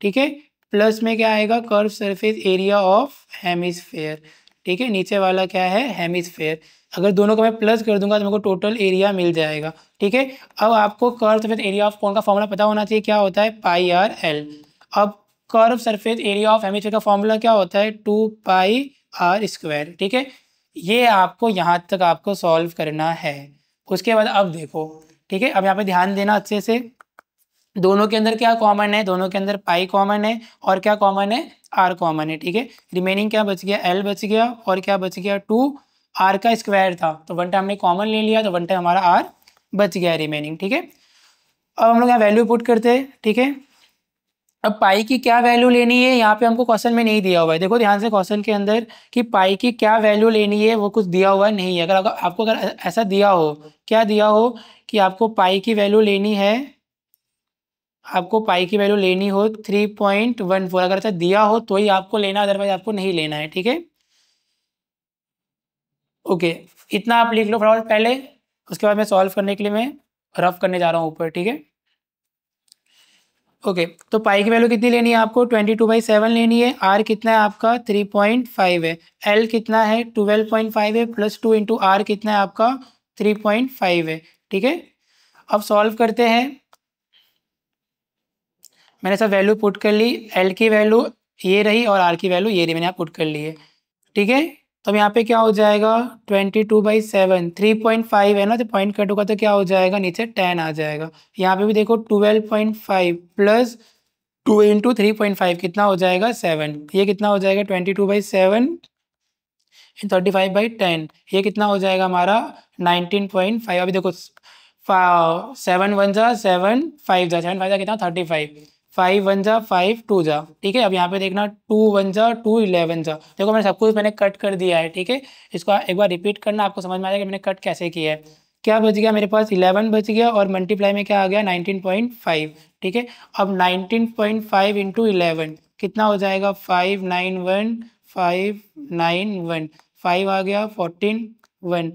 ठीक है? प्लस में क्या आएगा? Curve surface area of hemisphere ठीक है? नीचे वाला क्या है? हेमिसफेयर अगर दोनों को मैं प्लस कर दूँगा तो मेरे को टोटल एरिया मिल जाएगा। ठीक है? अब आपको कर्व सरफेस एरिया ऑफ़ कौन का फॉर्मूला पता होना चाहिए, क्या होता है? पाई आर एल अब curve surface area of hemisphere का फॉर्मूला क्या होता है? टू पाई आर स्क्वायर ठीक है? ये आपको यहाँ तक आपको सॉल्व करना है। उसके बाद अब देखो। ठीक है? अब यहाँ पे ध्यान देना अच्छे से। दोनों के अंदर क्या कॉमन है? दोनों के अंदर पाई कॉमन है और क्या कॉमन है? आर कॉमन है। ठीक है? रिमेनिंग क्या बच गया? एल बच गया और क्या बच गया? टू आर का स्क्वायर था तो वन टाइम हमने कॉमन ले लिया तो वन टाइम हमारा आर बच गया रिमेनिंग ठीक है? अब हम लोग यहाँ वैल्यू पुट करते हैं, ठीक है? अब पाई की क्या वैल्यू लेनी है? यहाँ पे हमको क्वेश्चन में नहीं दिया हुआ है। देखो, ध्यान से क्वेश्चन के अंदर कि पाई की क्या वैल्यू लेनी है, वो कुछ दिया हुआ नहीं है। अगर आपको अगर ऐसा दिया हो, क्या दिया हो कि आपको पाई की वैल्यू लेनी है, आपको पाई की वैल्यू लेनी हो थ्री पॉइंट वन फोर अगर ऐसा दिया हो तो ही आपको लेना अदरवाइज़ आपको नहीं लेना है, ठीक है? ओके, इतना आप लिख लो फटाफट पहले, उसके बाद मैं सॉल्व करने के लिए मैं रफ करने जा रहा हूँ ऊपर, ठीक है? ओके तो पाई की वैल्यू कितनी लेनी है आपको? ट्वेंटी टू बाई सेवन लेनी है आर कितना है आपका? थ्री पॉइंट फाइव है। एल कितना है? ट्वेल्व पॉइंट फाइव है प्लस टू इंटू आर कितना है आपका? थ्री पॉइंट फाइव है, ठीक है? अब सॉल्व करते हैं। मैंने सब वैल्यू पुट कर ली एल की वैल्यू ये रही और आर की वैल्यू ये रही, मैंने आप पुट कर ली है, ठीक है? तो अब यहाँ पे क्या हो जाएगा? Twenty two by seven three point five है ना? तो पॉइंट कट होगा तो क्या हो जाएगा? नीचे टेन आ जाएगा। यहाँ पे भी देखो twelve point five plus two into three point five कितना हो जाएगा? सेवन ये कितना हो जाएगा? Twenty two by seven thirty five by ten ये कितना हो जाएगा हमारा? नाइनटीन पॉइंट फाइव अभी देखो सेवन वन जा सेवन फाइव जा सेवन फाइव जा, कितना? थर्टी फाइव फाइव वन जा, फाइव टू जा, ठीक है? अब यहाँ पे देखना, टू वन जा, टू इलेवन जा। देखो, मैंने सब कुछ मैंने कट कर दिया है, ठीक है? इसको एक बार रिपीट करना, आपको समझ में आ जाएगा मैंने कट कैसे किया है। क्या बच गया मेरे पास? इलेवन बच गया और मल्टीप्लाई में क्या आ गया? नाइनटीन पॉइंट फाइव, ठीक है? अब nineteen point five into eleven, कितना हो जाएगा? Five nine one, five nine one, five आ गया, फोर्टीन वन।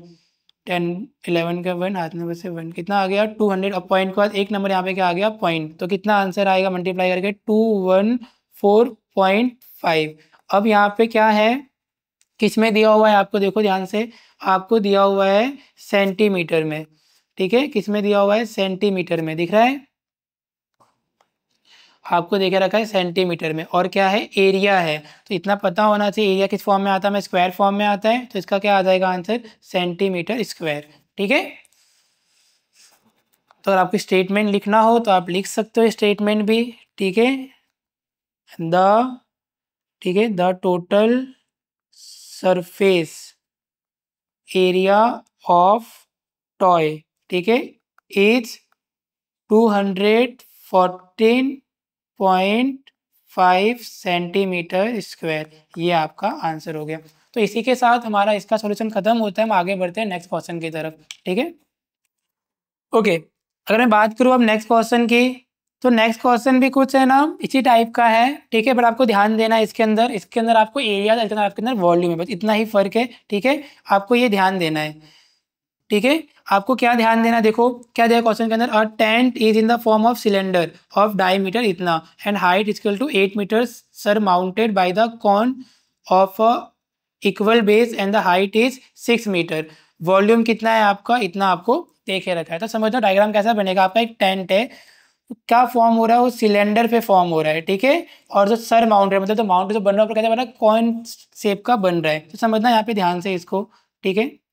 टेन, इलेवन का वन हाथ नंबर से वन, कितना आ गया? टू हंड्रेड अब पॉइंट के बाद एक नंबर यहाँ पे क्या आ गया? पॉइंट। तो कितना आंसर आएगा? मल्टीप्लाई करके two one four point five. अब यहाँ पे क्या है? किसमें दिया हुआ है आपको? देखो ध्यान से। आपको दिया हुआ है सेंटीमीटर में। ठीक है? किसमें दिया हुआ है? सेंटीमीटर में। दिख रहा है? आपको देखे रखा है सेंटीमीटर में। और क्या है? एरिया है। तो इतना पता होना चाहिए, एरिया किस फॉर्म में आता है? स्क्वायर फॉर्म में आता है। तो इसका क्या आ जाएगा आंसर? Centimetre square. ठीक है? तो अगर आपको स्टेटमेंट लिखना हो तो आप लिख सकते हो स्टेटमेंट भी। ठीक है? द, ठीक है? The total surface area of toy. ठीक है? Is two hundred fourteen point five centimetre square. ये आपका आंसर हो गया। तो इसी के साथ हमारा इसका सॉल्यूशन खत्म होता है। हम आगे बढ़ते हैं नेक्स्ट क्वेश्चन की तरफ़। ठीक है? ओके, अगर मैं बात करूँ अब नेक्स्ट क्वेश्चन की तो नेक्स्ट क्वेश्चन भी कुछ है ना, इसी टाइप का है। ठीक है, बट आपको ध्यान देना है इसके अंदर। इसके अंदर आपको एरिया आपके अंदर वॉल्यूम है, बस इतना ही फ़र्क है। ठीक है, आपको ये ध्यान देना है। ठीक है? आपको क्या ध्यान देना देखो, क्या दिया क्वेश्चन के अंदर? A tent is in the form of cylinder of diameter इतना। And height is equal to eight metre surmounted by the cone of equal base and the height is six metre volume कितना है आपका? इतना आपको देखे रखा है। तो समझो डायग्राम कैसा बनेगा? आपका एक टेंट है। क्या फॉर्म हो रहा है? वो सिलेंडर पे फॉर्म हो रहा है, ठीक है? और जो सर माउंट है मतलब तो माउंट जो बन रहा है कैसे बन रहा है? कॉइन शेप का बन रहा है। तो समझना यहाँ पे ध्यान से इसको, ठीक है?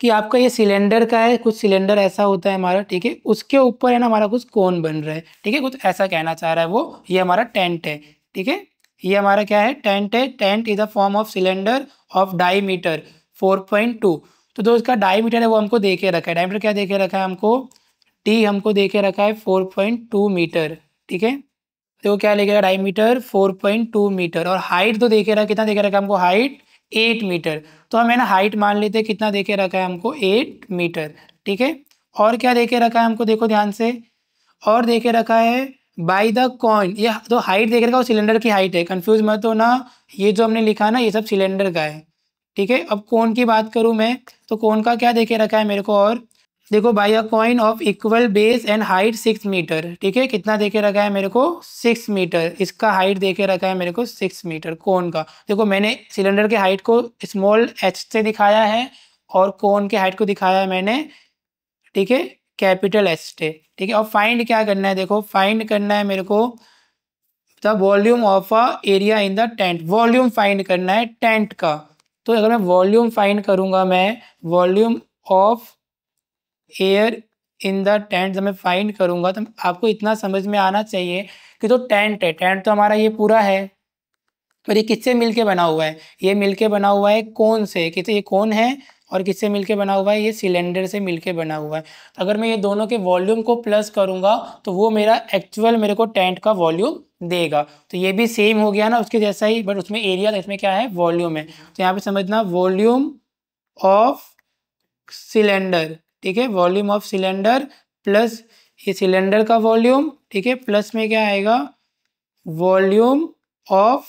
कि आपका ये सिलेंडर का है, कुछ सिलेंडर ऐसा होता है हमारा, ठीक है? उसके ऊपर है ना हमारा कुछ कोन बन रहा है, ठीक है? कुछ ऐसा कहना चाह रहा है वो, ये हमारा टेंट है, ठीक है? ये हमारा क्या है? टेंट है, tent is a form of cylinder of diameter four point two. तो जो इसका डाई मीटर है वो हमको दे के रखा है डाई मीटर क्या दे के रखा है हमको? टी हमको दे के रखा है फोर पॉइंट टू मीटर, ठीक है? तो क्या लेके diameter four point two metre, और हाइट तो देखे रखा, कितना देखे रखा हमको? Height eight metre. तो हमें ना हाइट मान लेते हैं, कितना देके रखा है हमको? एट मीटर, ठीक है? और क्या देके रखा है हमको? देखो ध्यान से। और देखे रखा है बाई द कॉइन ये तो हाइट देख रखा है सिलेंडर की हाइट है। कंफ्यूज मत हो ना ये जो हमने लिखा ना, ये सब सिलेंडर का है। ठीक है? अब कौन की बात करूँ मैं तो कौन का क्या देखे रखा है मेरे को और? देखो by a cone of equal base and height six metre ठीक है? कितना देखे रखा है मेरे को? सिक्स मीटर इसका हाइट देखे रखा है मेरे को सिक्स मीटर कोन का? देखो, मैंने सिलेंडर के हाइट को स्मॉल एच से दिखाया है और कोन के हाइट को दिखाया है मैंने, ठीक है? कैपिटल एच से. ठीक है? और फाइंड क्या करना है? देखो फाइंड करना है मेरे को the volume of a area in the tent volume find करना है टेंट का. तो अगर मैं वॉल्यूम फाइंड करूँगा मैं volume of air in the tent जब मैं फाइंड करूँगा तो आपको इतना समझ में आना चाहिए कि जो तो टेंट है टेंट तो हमारा ये पूरा है और ये किससे मिलके बना हुआ है? ये मिलके बना हुआ है कौन से? किससे ये कौन है? और किससे मिलके बना हुआ है? ये सिलेंडर से मिलके बना हुआ है। तो अगर मैं ये दोनों के वॉल्यूम को प्लस करूँगा तो वो मेरा एक्चुअल मेरे को टेंट का वॉल्यूम देगा। तो ये भी सेम हो गया ना उसके जैसा ही बट उसमें एरिया इसमें क्या है? वॉल्यूम है। तो यहाँ पे समझना वॉल्यूम ऑफ़ सिलेंडर ठीक है वॉल्यूम ऑफ़ सिलेंडर प्लस ये सिलेंडर का वॉल्यूम ठीक है प्लस में क्या आएगा? वॉल्यूम ऑफ़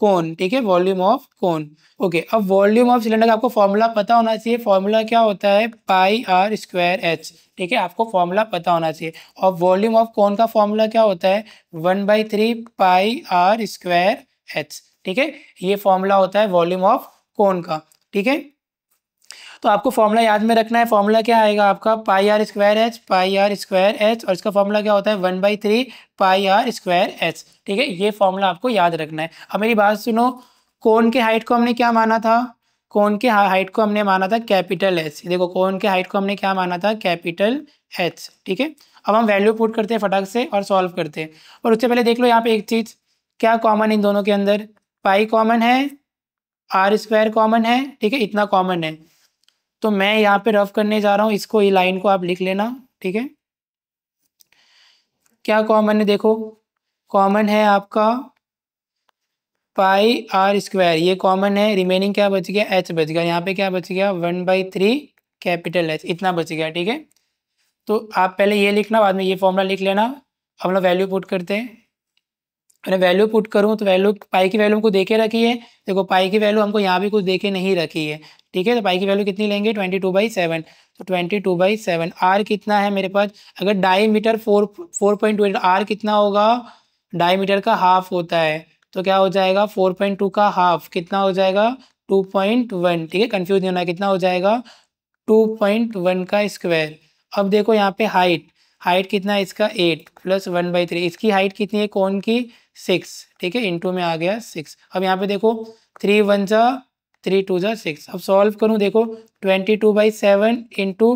कौन ठीक है वॉल्यूम ऑफ़ कौन ओके अब वॉल्यूम ऑफ़ सिलेंडर का आपको फॉर्मूला पता होना चाहिए। फॉर्मूला क्या होता है? पाई आर स्क्वायर एच ठीक है, आपको फॉर्मूला पता होना चाहिए। और वॉल्यूम ऑफ़ कौन का फॉर्मूला क्या होता है? One by three pi r square h ठीक है, ये फॉर्मूला होता है वॉल्यूम ऑफ़ कौन का, ठीक है। तो आपको फॉर्मूला याद में रखना है। फॉर्मूला क्या आएगा आपका? Pi r square h pi r square h और इसका फॉर्मूला क्या होता है? One by three pi r square h ठीक है? ये फॉर्मूला आपको याद रखना है। अब मेरी बात सुनो। कौन के हाइट को हमने क्या माना था? कौन के हाइट को हमने माना था कैपिटल एच देखो, कौन के हाइट को हमने क्या माना था? कैपिटल एच ठीक है? अब हम वैल्यू पुट करते हैं फटाक से और सॉल्व करते हैं। और उससे पहले देख लो यहाँ पे एक चीज़। क्या कॉमन इन दोनों के अंदर? पाई कॉमन है आर स्क्वायर कॉमन है। ठीक है? इतना कॉमन है। तो मैं यहाँ पे रफ करने जा रहा हूँ। इसको, ये लाइन को आप लिख लेना, ठीक है? क्या कॉमन है? देखो कॉमन है आपका पाई आर स्क्वायर ये कॉमन है रिमेनिंग क्या बच गया? एच बच गया। यहाँ पे क्या बच गया? One by three capital h इतना बच गया, ठीक है? तो आप पहले ये लिखना, बाद में ये फॉर्मूला लिख लेना। हम लोग वैल्यू पुट करते हैं। मैंने वैल्यू पुट करूँ तो वैल्यू पाई की वैल्यू हमको देखे रखी है। देखो पाई की वैल्यू हमको यहाँ भी कुछ देखे नहीं रखी है। ठीक है तो पाई की वैल्यू कितनी लेंगे? ट्वेंटी टू बाई सेवन तो twenty two by seven r कितना है मेरे पास? अगर diameter four four point two r कितना होगा? डाई मीटर का हाफ़ होता है। तो क्या हो जाएगा? फोर पॉइंट टू का हाफ़ कितना हो जाएगा? टू पॉइंट वन ठीक है कन्फ्यूज़ नहीं होना कितना हो जाएगा? टू पॉइंट वन का स्क्वायर अब देखो यहाँ पे हाइट हाइट कितना है? इसका eight plus one by three इसकी हाइट कितनी है? कौन की? सिक्स, ठीक है? इंटू में आ गया सिक्स। अब यहाँ पे देखो थ्री वन जा थ्री टू जा सिक्स अब सॉल्व करूँ, देखो twenty two by seven into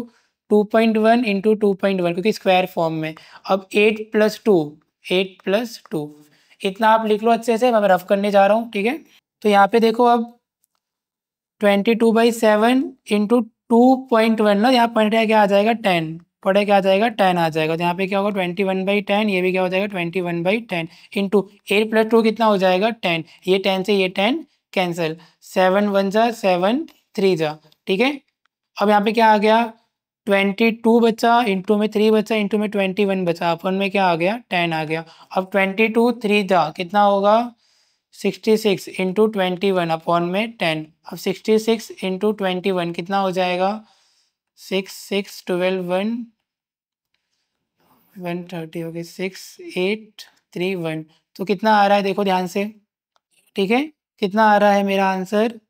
two point one into two point one क्योंकि स्क्वायर फॉर्म में। अब eight plus two eight plus two इतना आप लिख लो अच्छे से, मैं रफ करने जा रहा हूँ, ठीक है? तो यहाँ पे देखो अब twenty two by seven into two point one ना, यहाँ पॉइंट क्या आ जाएगा? टेन पढ़े क्या आ जाएगा? टेन आ जाएगा। तो यहाँ पे क्या होगा? ट्वेंटी वन बाई टेन, ये भी क्या हो जाएगा? Twenty one by ten into eight plus two कितना हो जाएगा? टेन। ये टेन से ये टेन कैंसिल सेवन वन जा, सेवन थ्री जा। ठीक है? अब यहाँ पे क्या आ गया? ट्वेंटी टू बचा इंटू में थ्री बचा इंटू में ट्वेंटी वन बचा। अपन में क्या आ गया? टेन आ गया। अब ट्वेंटी टू थ्री जा, कितना होगा? Sixty six into twenty one upon में टेन। अब sixty six into twenty one कितना हो जाएगा? Six six, twelve, one one thirty हो गई सिक्स एट थ्री वन। तो कितना आ रहा है देखो ध्यान से। ठीक है? कितना आ रहा है मेरा answer?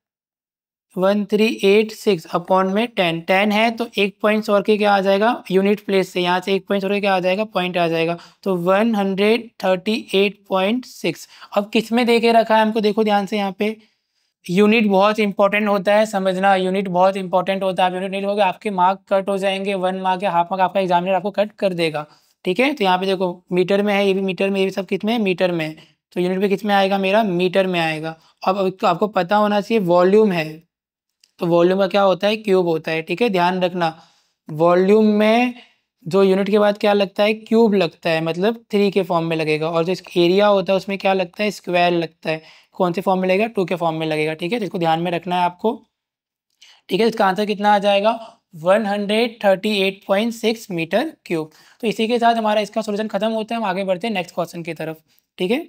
One three eight six upon में टेन। टेन है तो एक पॉइंट और के क्या आ जाएगा? यूनिट प्लेस से। यहाँ से एक पॉइंट और के क्या आ जाएगा? पॉइंट आ जाएगा। तो one hundred thirty eight point six. अब किसमें दे के रखा है हमको? देखो ध्यान से यहाँ पे। यूनिट बहुत इंपॉर्टेंट होता है, समझना। यूनिट बहुत इंपॉर्टेंट होता है। आप यूनिट नहीं लोगे, आपके मार्क कट हो जाएँगे। वन मार्क या हाफ़ मार्क आपका एग्जामिनर आपको कट कर देगा। ठीक है? तो यहाँ पे देखो, मीटर में है, ये भी मीटर में, ये भी सब किसमें मीटर में तो यूनिट पे किसमें आएगा मेरा? मीटर में आएगा। अब तो आपको पता होना चाहिए, वॉल्यूम है। तो वॉल्यूम का क्या होता है? क्यूब होता है, ठीक है? ध्यान रखना। वॉल्यूम में जो यूनिट के बाद क्या लगता है? क्यूब लगता है मतलब थ्री के फॉर्म में लगेगा। और जो एरिया होता है, उसमें क्या लगता है? स्क्वायर लगता है। कौन से फॉर्म में लगेगा? टू के फॉर्म में लगेगा, ठीक है? तो इसको ध्यान में रखना है आपको। ठीक है? इसका आंसर कितना आ जाएगा? 138.6 मीटर क्यूब। तो इसी के साथ हमारा इसका सोल्यूशन खत्म होता है, हम आगे बढ़ते हैं नेक्स्ट क्वेश्चन की तरफ़, ठीक है?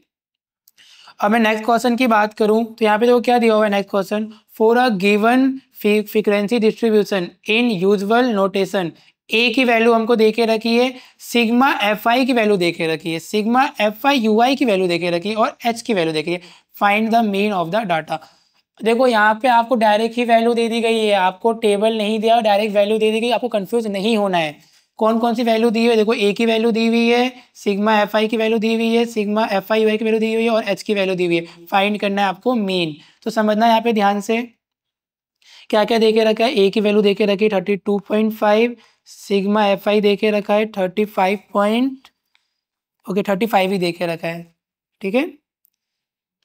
अब मैं नेक्स्ट क्वेश्चन की बात करूँ तो यहाँ पे देखो क्या दिया हुआ है next question for a given frequency distribution in usual notation A की वैल्यू हमको दे के रखी है सिग्मा एफ़ आई की वैल्यू दे के रखी है sigma f i u i की वैल्यू दे के रखी है और एच की वैल्यू दे है। Find the mean of the data देखो, यहाँ पे आपको डायरेक्ट ही वैल्यू दे दी गई है। आपको टेबल नहीं दिया डायरेक्ट वैल्यू दे दी गई, आपको कंफ्यूज नहीं होना है। कौन कौन सी वैल्यू दी हुई है? देखो ए की वैल्यू दी हुई है सिग्मा एफ़ आई की वैल्यू दी हुई है sigma f i y i value दी हुई है और एच की वैल्यू दी हुई है। फाइंड करना है आपको मीन तो समझना यहाँ पे ध्यान से। क्या क्या दे के रखा है? ए की वैल्यू दे के रखी है thirty two point five sigma f i दे के रखा है thirty five point okay thirty five ही दे के रखा है, ठीक है?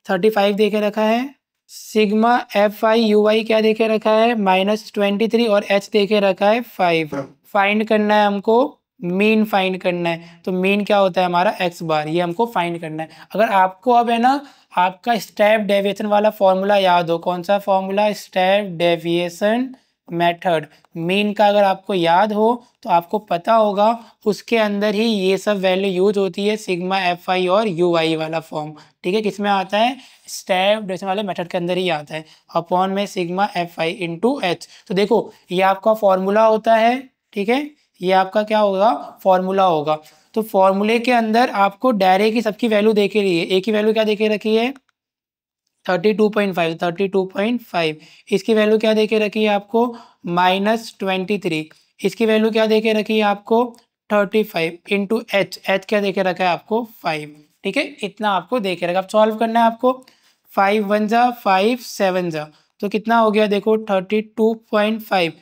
थर्टी फाइव दे के रखा है। Sigma f i u i क्या देखे रखा है? माइनस ट्वेंटी थ्री और एच देखे रखा है फाइव। फाइंड करना है हमको मीन फाइंड करना है। तो मीन क्या होता है हमारा? X bar. ये हमको फाइंड करना है। अगर आपको अब है ना आपका स्टेप डेविएशन वाला फॉर्मूला याद हो कौन सा formula? Step deviation method. Mean का अगर आपको याद हो तो आपको पता होगा, उसके अंदर ही ये सब वैल्यू यूज़ होती है सिग्मा एफ़ आई और यू आई वाला फॉर्म ठीक है किसमें आता है? स्टेप डेसन वाले मेथड के अंदर ही आता है। अपॉन में sigma f i into h तो देखो, ये आपका फॉर्मूला होता है, ठीक है? ये आपका क्या होगा? फॉर्मूला होगा। तो फॉर्मूले के अंदर आपको डायरेक्ट की सबकी वैल्यू देखे रही है एक ही वैल्यू क्या देखे रखी है? Thirty two point five, thirty two point five. इसकी वैल्यू क्या देके रखी है आपको? Minus twenty three. इसकी वैल्यू क्या देके रखी है आपको? Thirty five into h h क्या देके रखा है आपको? फाइव। ठीक है? इतना आपको देखे रखा। अब सॉल्व करना है आपको। फाइव वन जा, फाइव सेवन जा। तो कितना हो गया? देखो, thirty two point five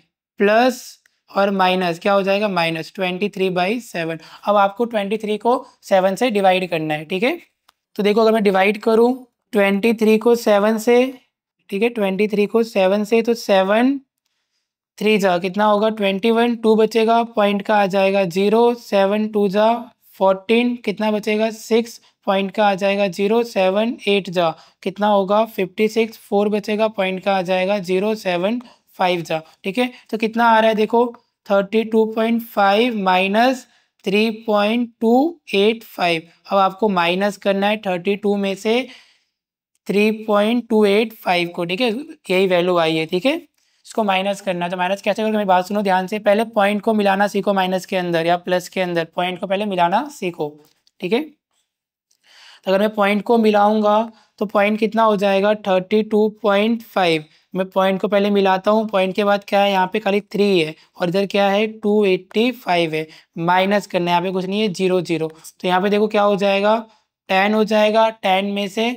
plus और माइनस। क्या हो जाएगा? Minus twenty three by seven. अब आपको ट्वेंटी थ्री को सेवन से डिवाइड करना है। ठीक है? तो देखो, अगर मैं डिवाइड करूँ ट्वेंटी थ्री को सेवन से, ठीक है ट्वेंटी थ्री को सेवन से तो सेवन थ्री जा, कितना होगा? ट्वेंटी वन टू बचेगा पॉइंट का आ जाएगा ज़ीरो सेवन टू जा फोर्टीन कितना बचेगा? सिक्स पॉइंट का आ जाएगा ज़ीरो सेवन एट जा, कितना होगा? फिफ्टी सिक्स फोर बचेगा पॉइंट का आ जाएगा ज़ीरो सेवन फाइव जा, ठीक है? तो कितना आ रहा है देखो? Thirty two point five minus three point two eight five अब आपको माइनस करना है थर्टी टू में से three point two eight five को, ठीक है? यही वैल्यू आई है, ठीक है? इसको माइनस करना तो माइनस कैसे करोगे? मेरी बात सुनो ध्यान से। पहले पॉइंट को मिलाना सीखो माइनस के अंदर या प्लस के अंदर। पॉइंट को पहले मिलाना सीखो, ठीक है? तो अगर मैं पॉइंट को मिलाऊँगा तो पॉइंट कितना हो जाएगा? थर्टी टू पॉइंट फाइव मैं पॉइंट को पहले मिलाता हूँ पॉइंट के बाद क्या है? यहाँ पे खाली थ्री है और इधर क्या है? टू एट्टी फाइव है। माइनस करना है, यहाँ पे कुछ नहीं है ज़ीरो ज़ीरो तो यहाँ पे देखो क्या हो जाएगा? टेन हो जाएगा। टेन में से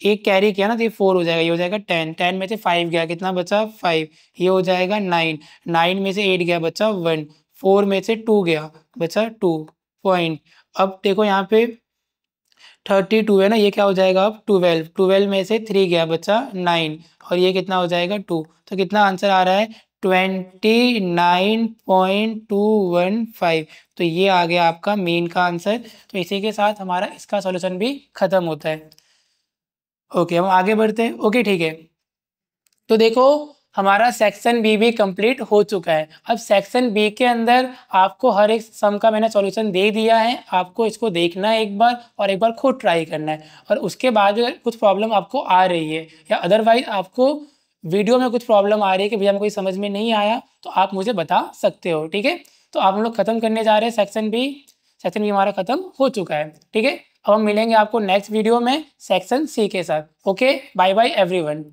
एक कैरी किया ना तो ये फोर हो जाएगा, ये हो जाएगा टेन टेन में से फाइव गया, कितना बचा? फाइव ये हो जाएगा नाइन नाइन में से एट गया, बचा वन फोर में से टू गया, बचा टू पॉइंट अब देखो यहाँ पे थर्टी टू है ना, ये क्या हो जाएगा अब? ट्वेल्व ट्वेल्व में से थ्री गया, बचा नाइन और ये कितना हो जाएगा? टू तो कितना आंसर आ रहा है? Twenty nine point two one five तो ये आ गया आपका मेन का आंसर तो इसी के साथ हमारा इसका सॉल्यूशन भी खत्म होता है। ओके हम आगे बढ़ते हैं। ओके ठीक है। तो देखो, हमारा सेक्शन बी भी कंप्लीट हो चुका है। अब सेक्शन बी के अंदर आपको हर एक सम का मैंने सॉल्यूशन दे दिया है। आपको इसको देखना है एक बार और एक बार खुद ट्राई करना है। और उसके बाद कुछ प्रॉब्लम आपको आ रही है। या अदरवाइज़ आपको वीडियो में कुछ प्रॉब्लम आ रही है कि भैया कोई समझ में नहीं आया तो आप मुझे बता सकते हो, ठीक है? तो आप हम लोग खत्म करने जा रहे हैं सेक्शन बी सेक्शन बी हमारा खत्म हो चुका है, ठीक है? अब हम मिलेंगे आपको नेक्स्ट वीडियो में सेक्शन सी के साथ। Okay bye bye everyone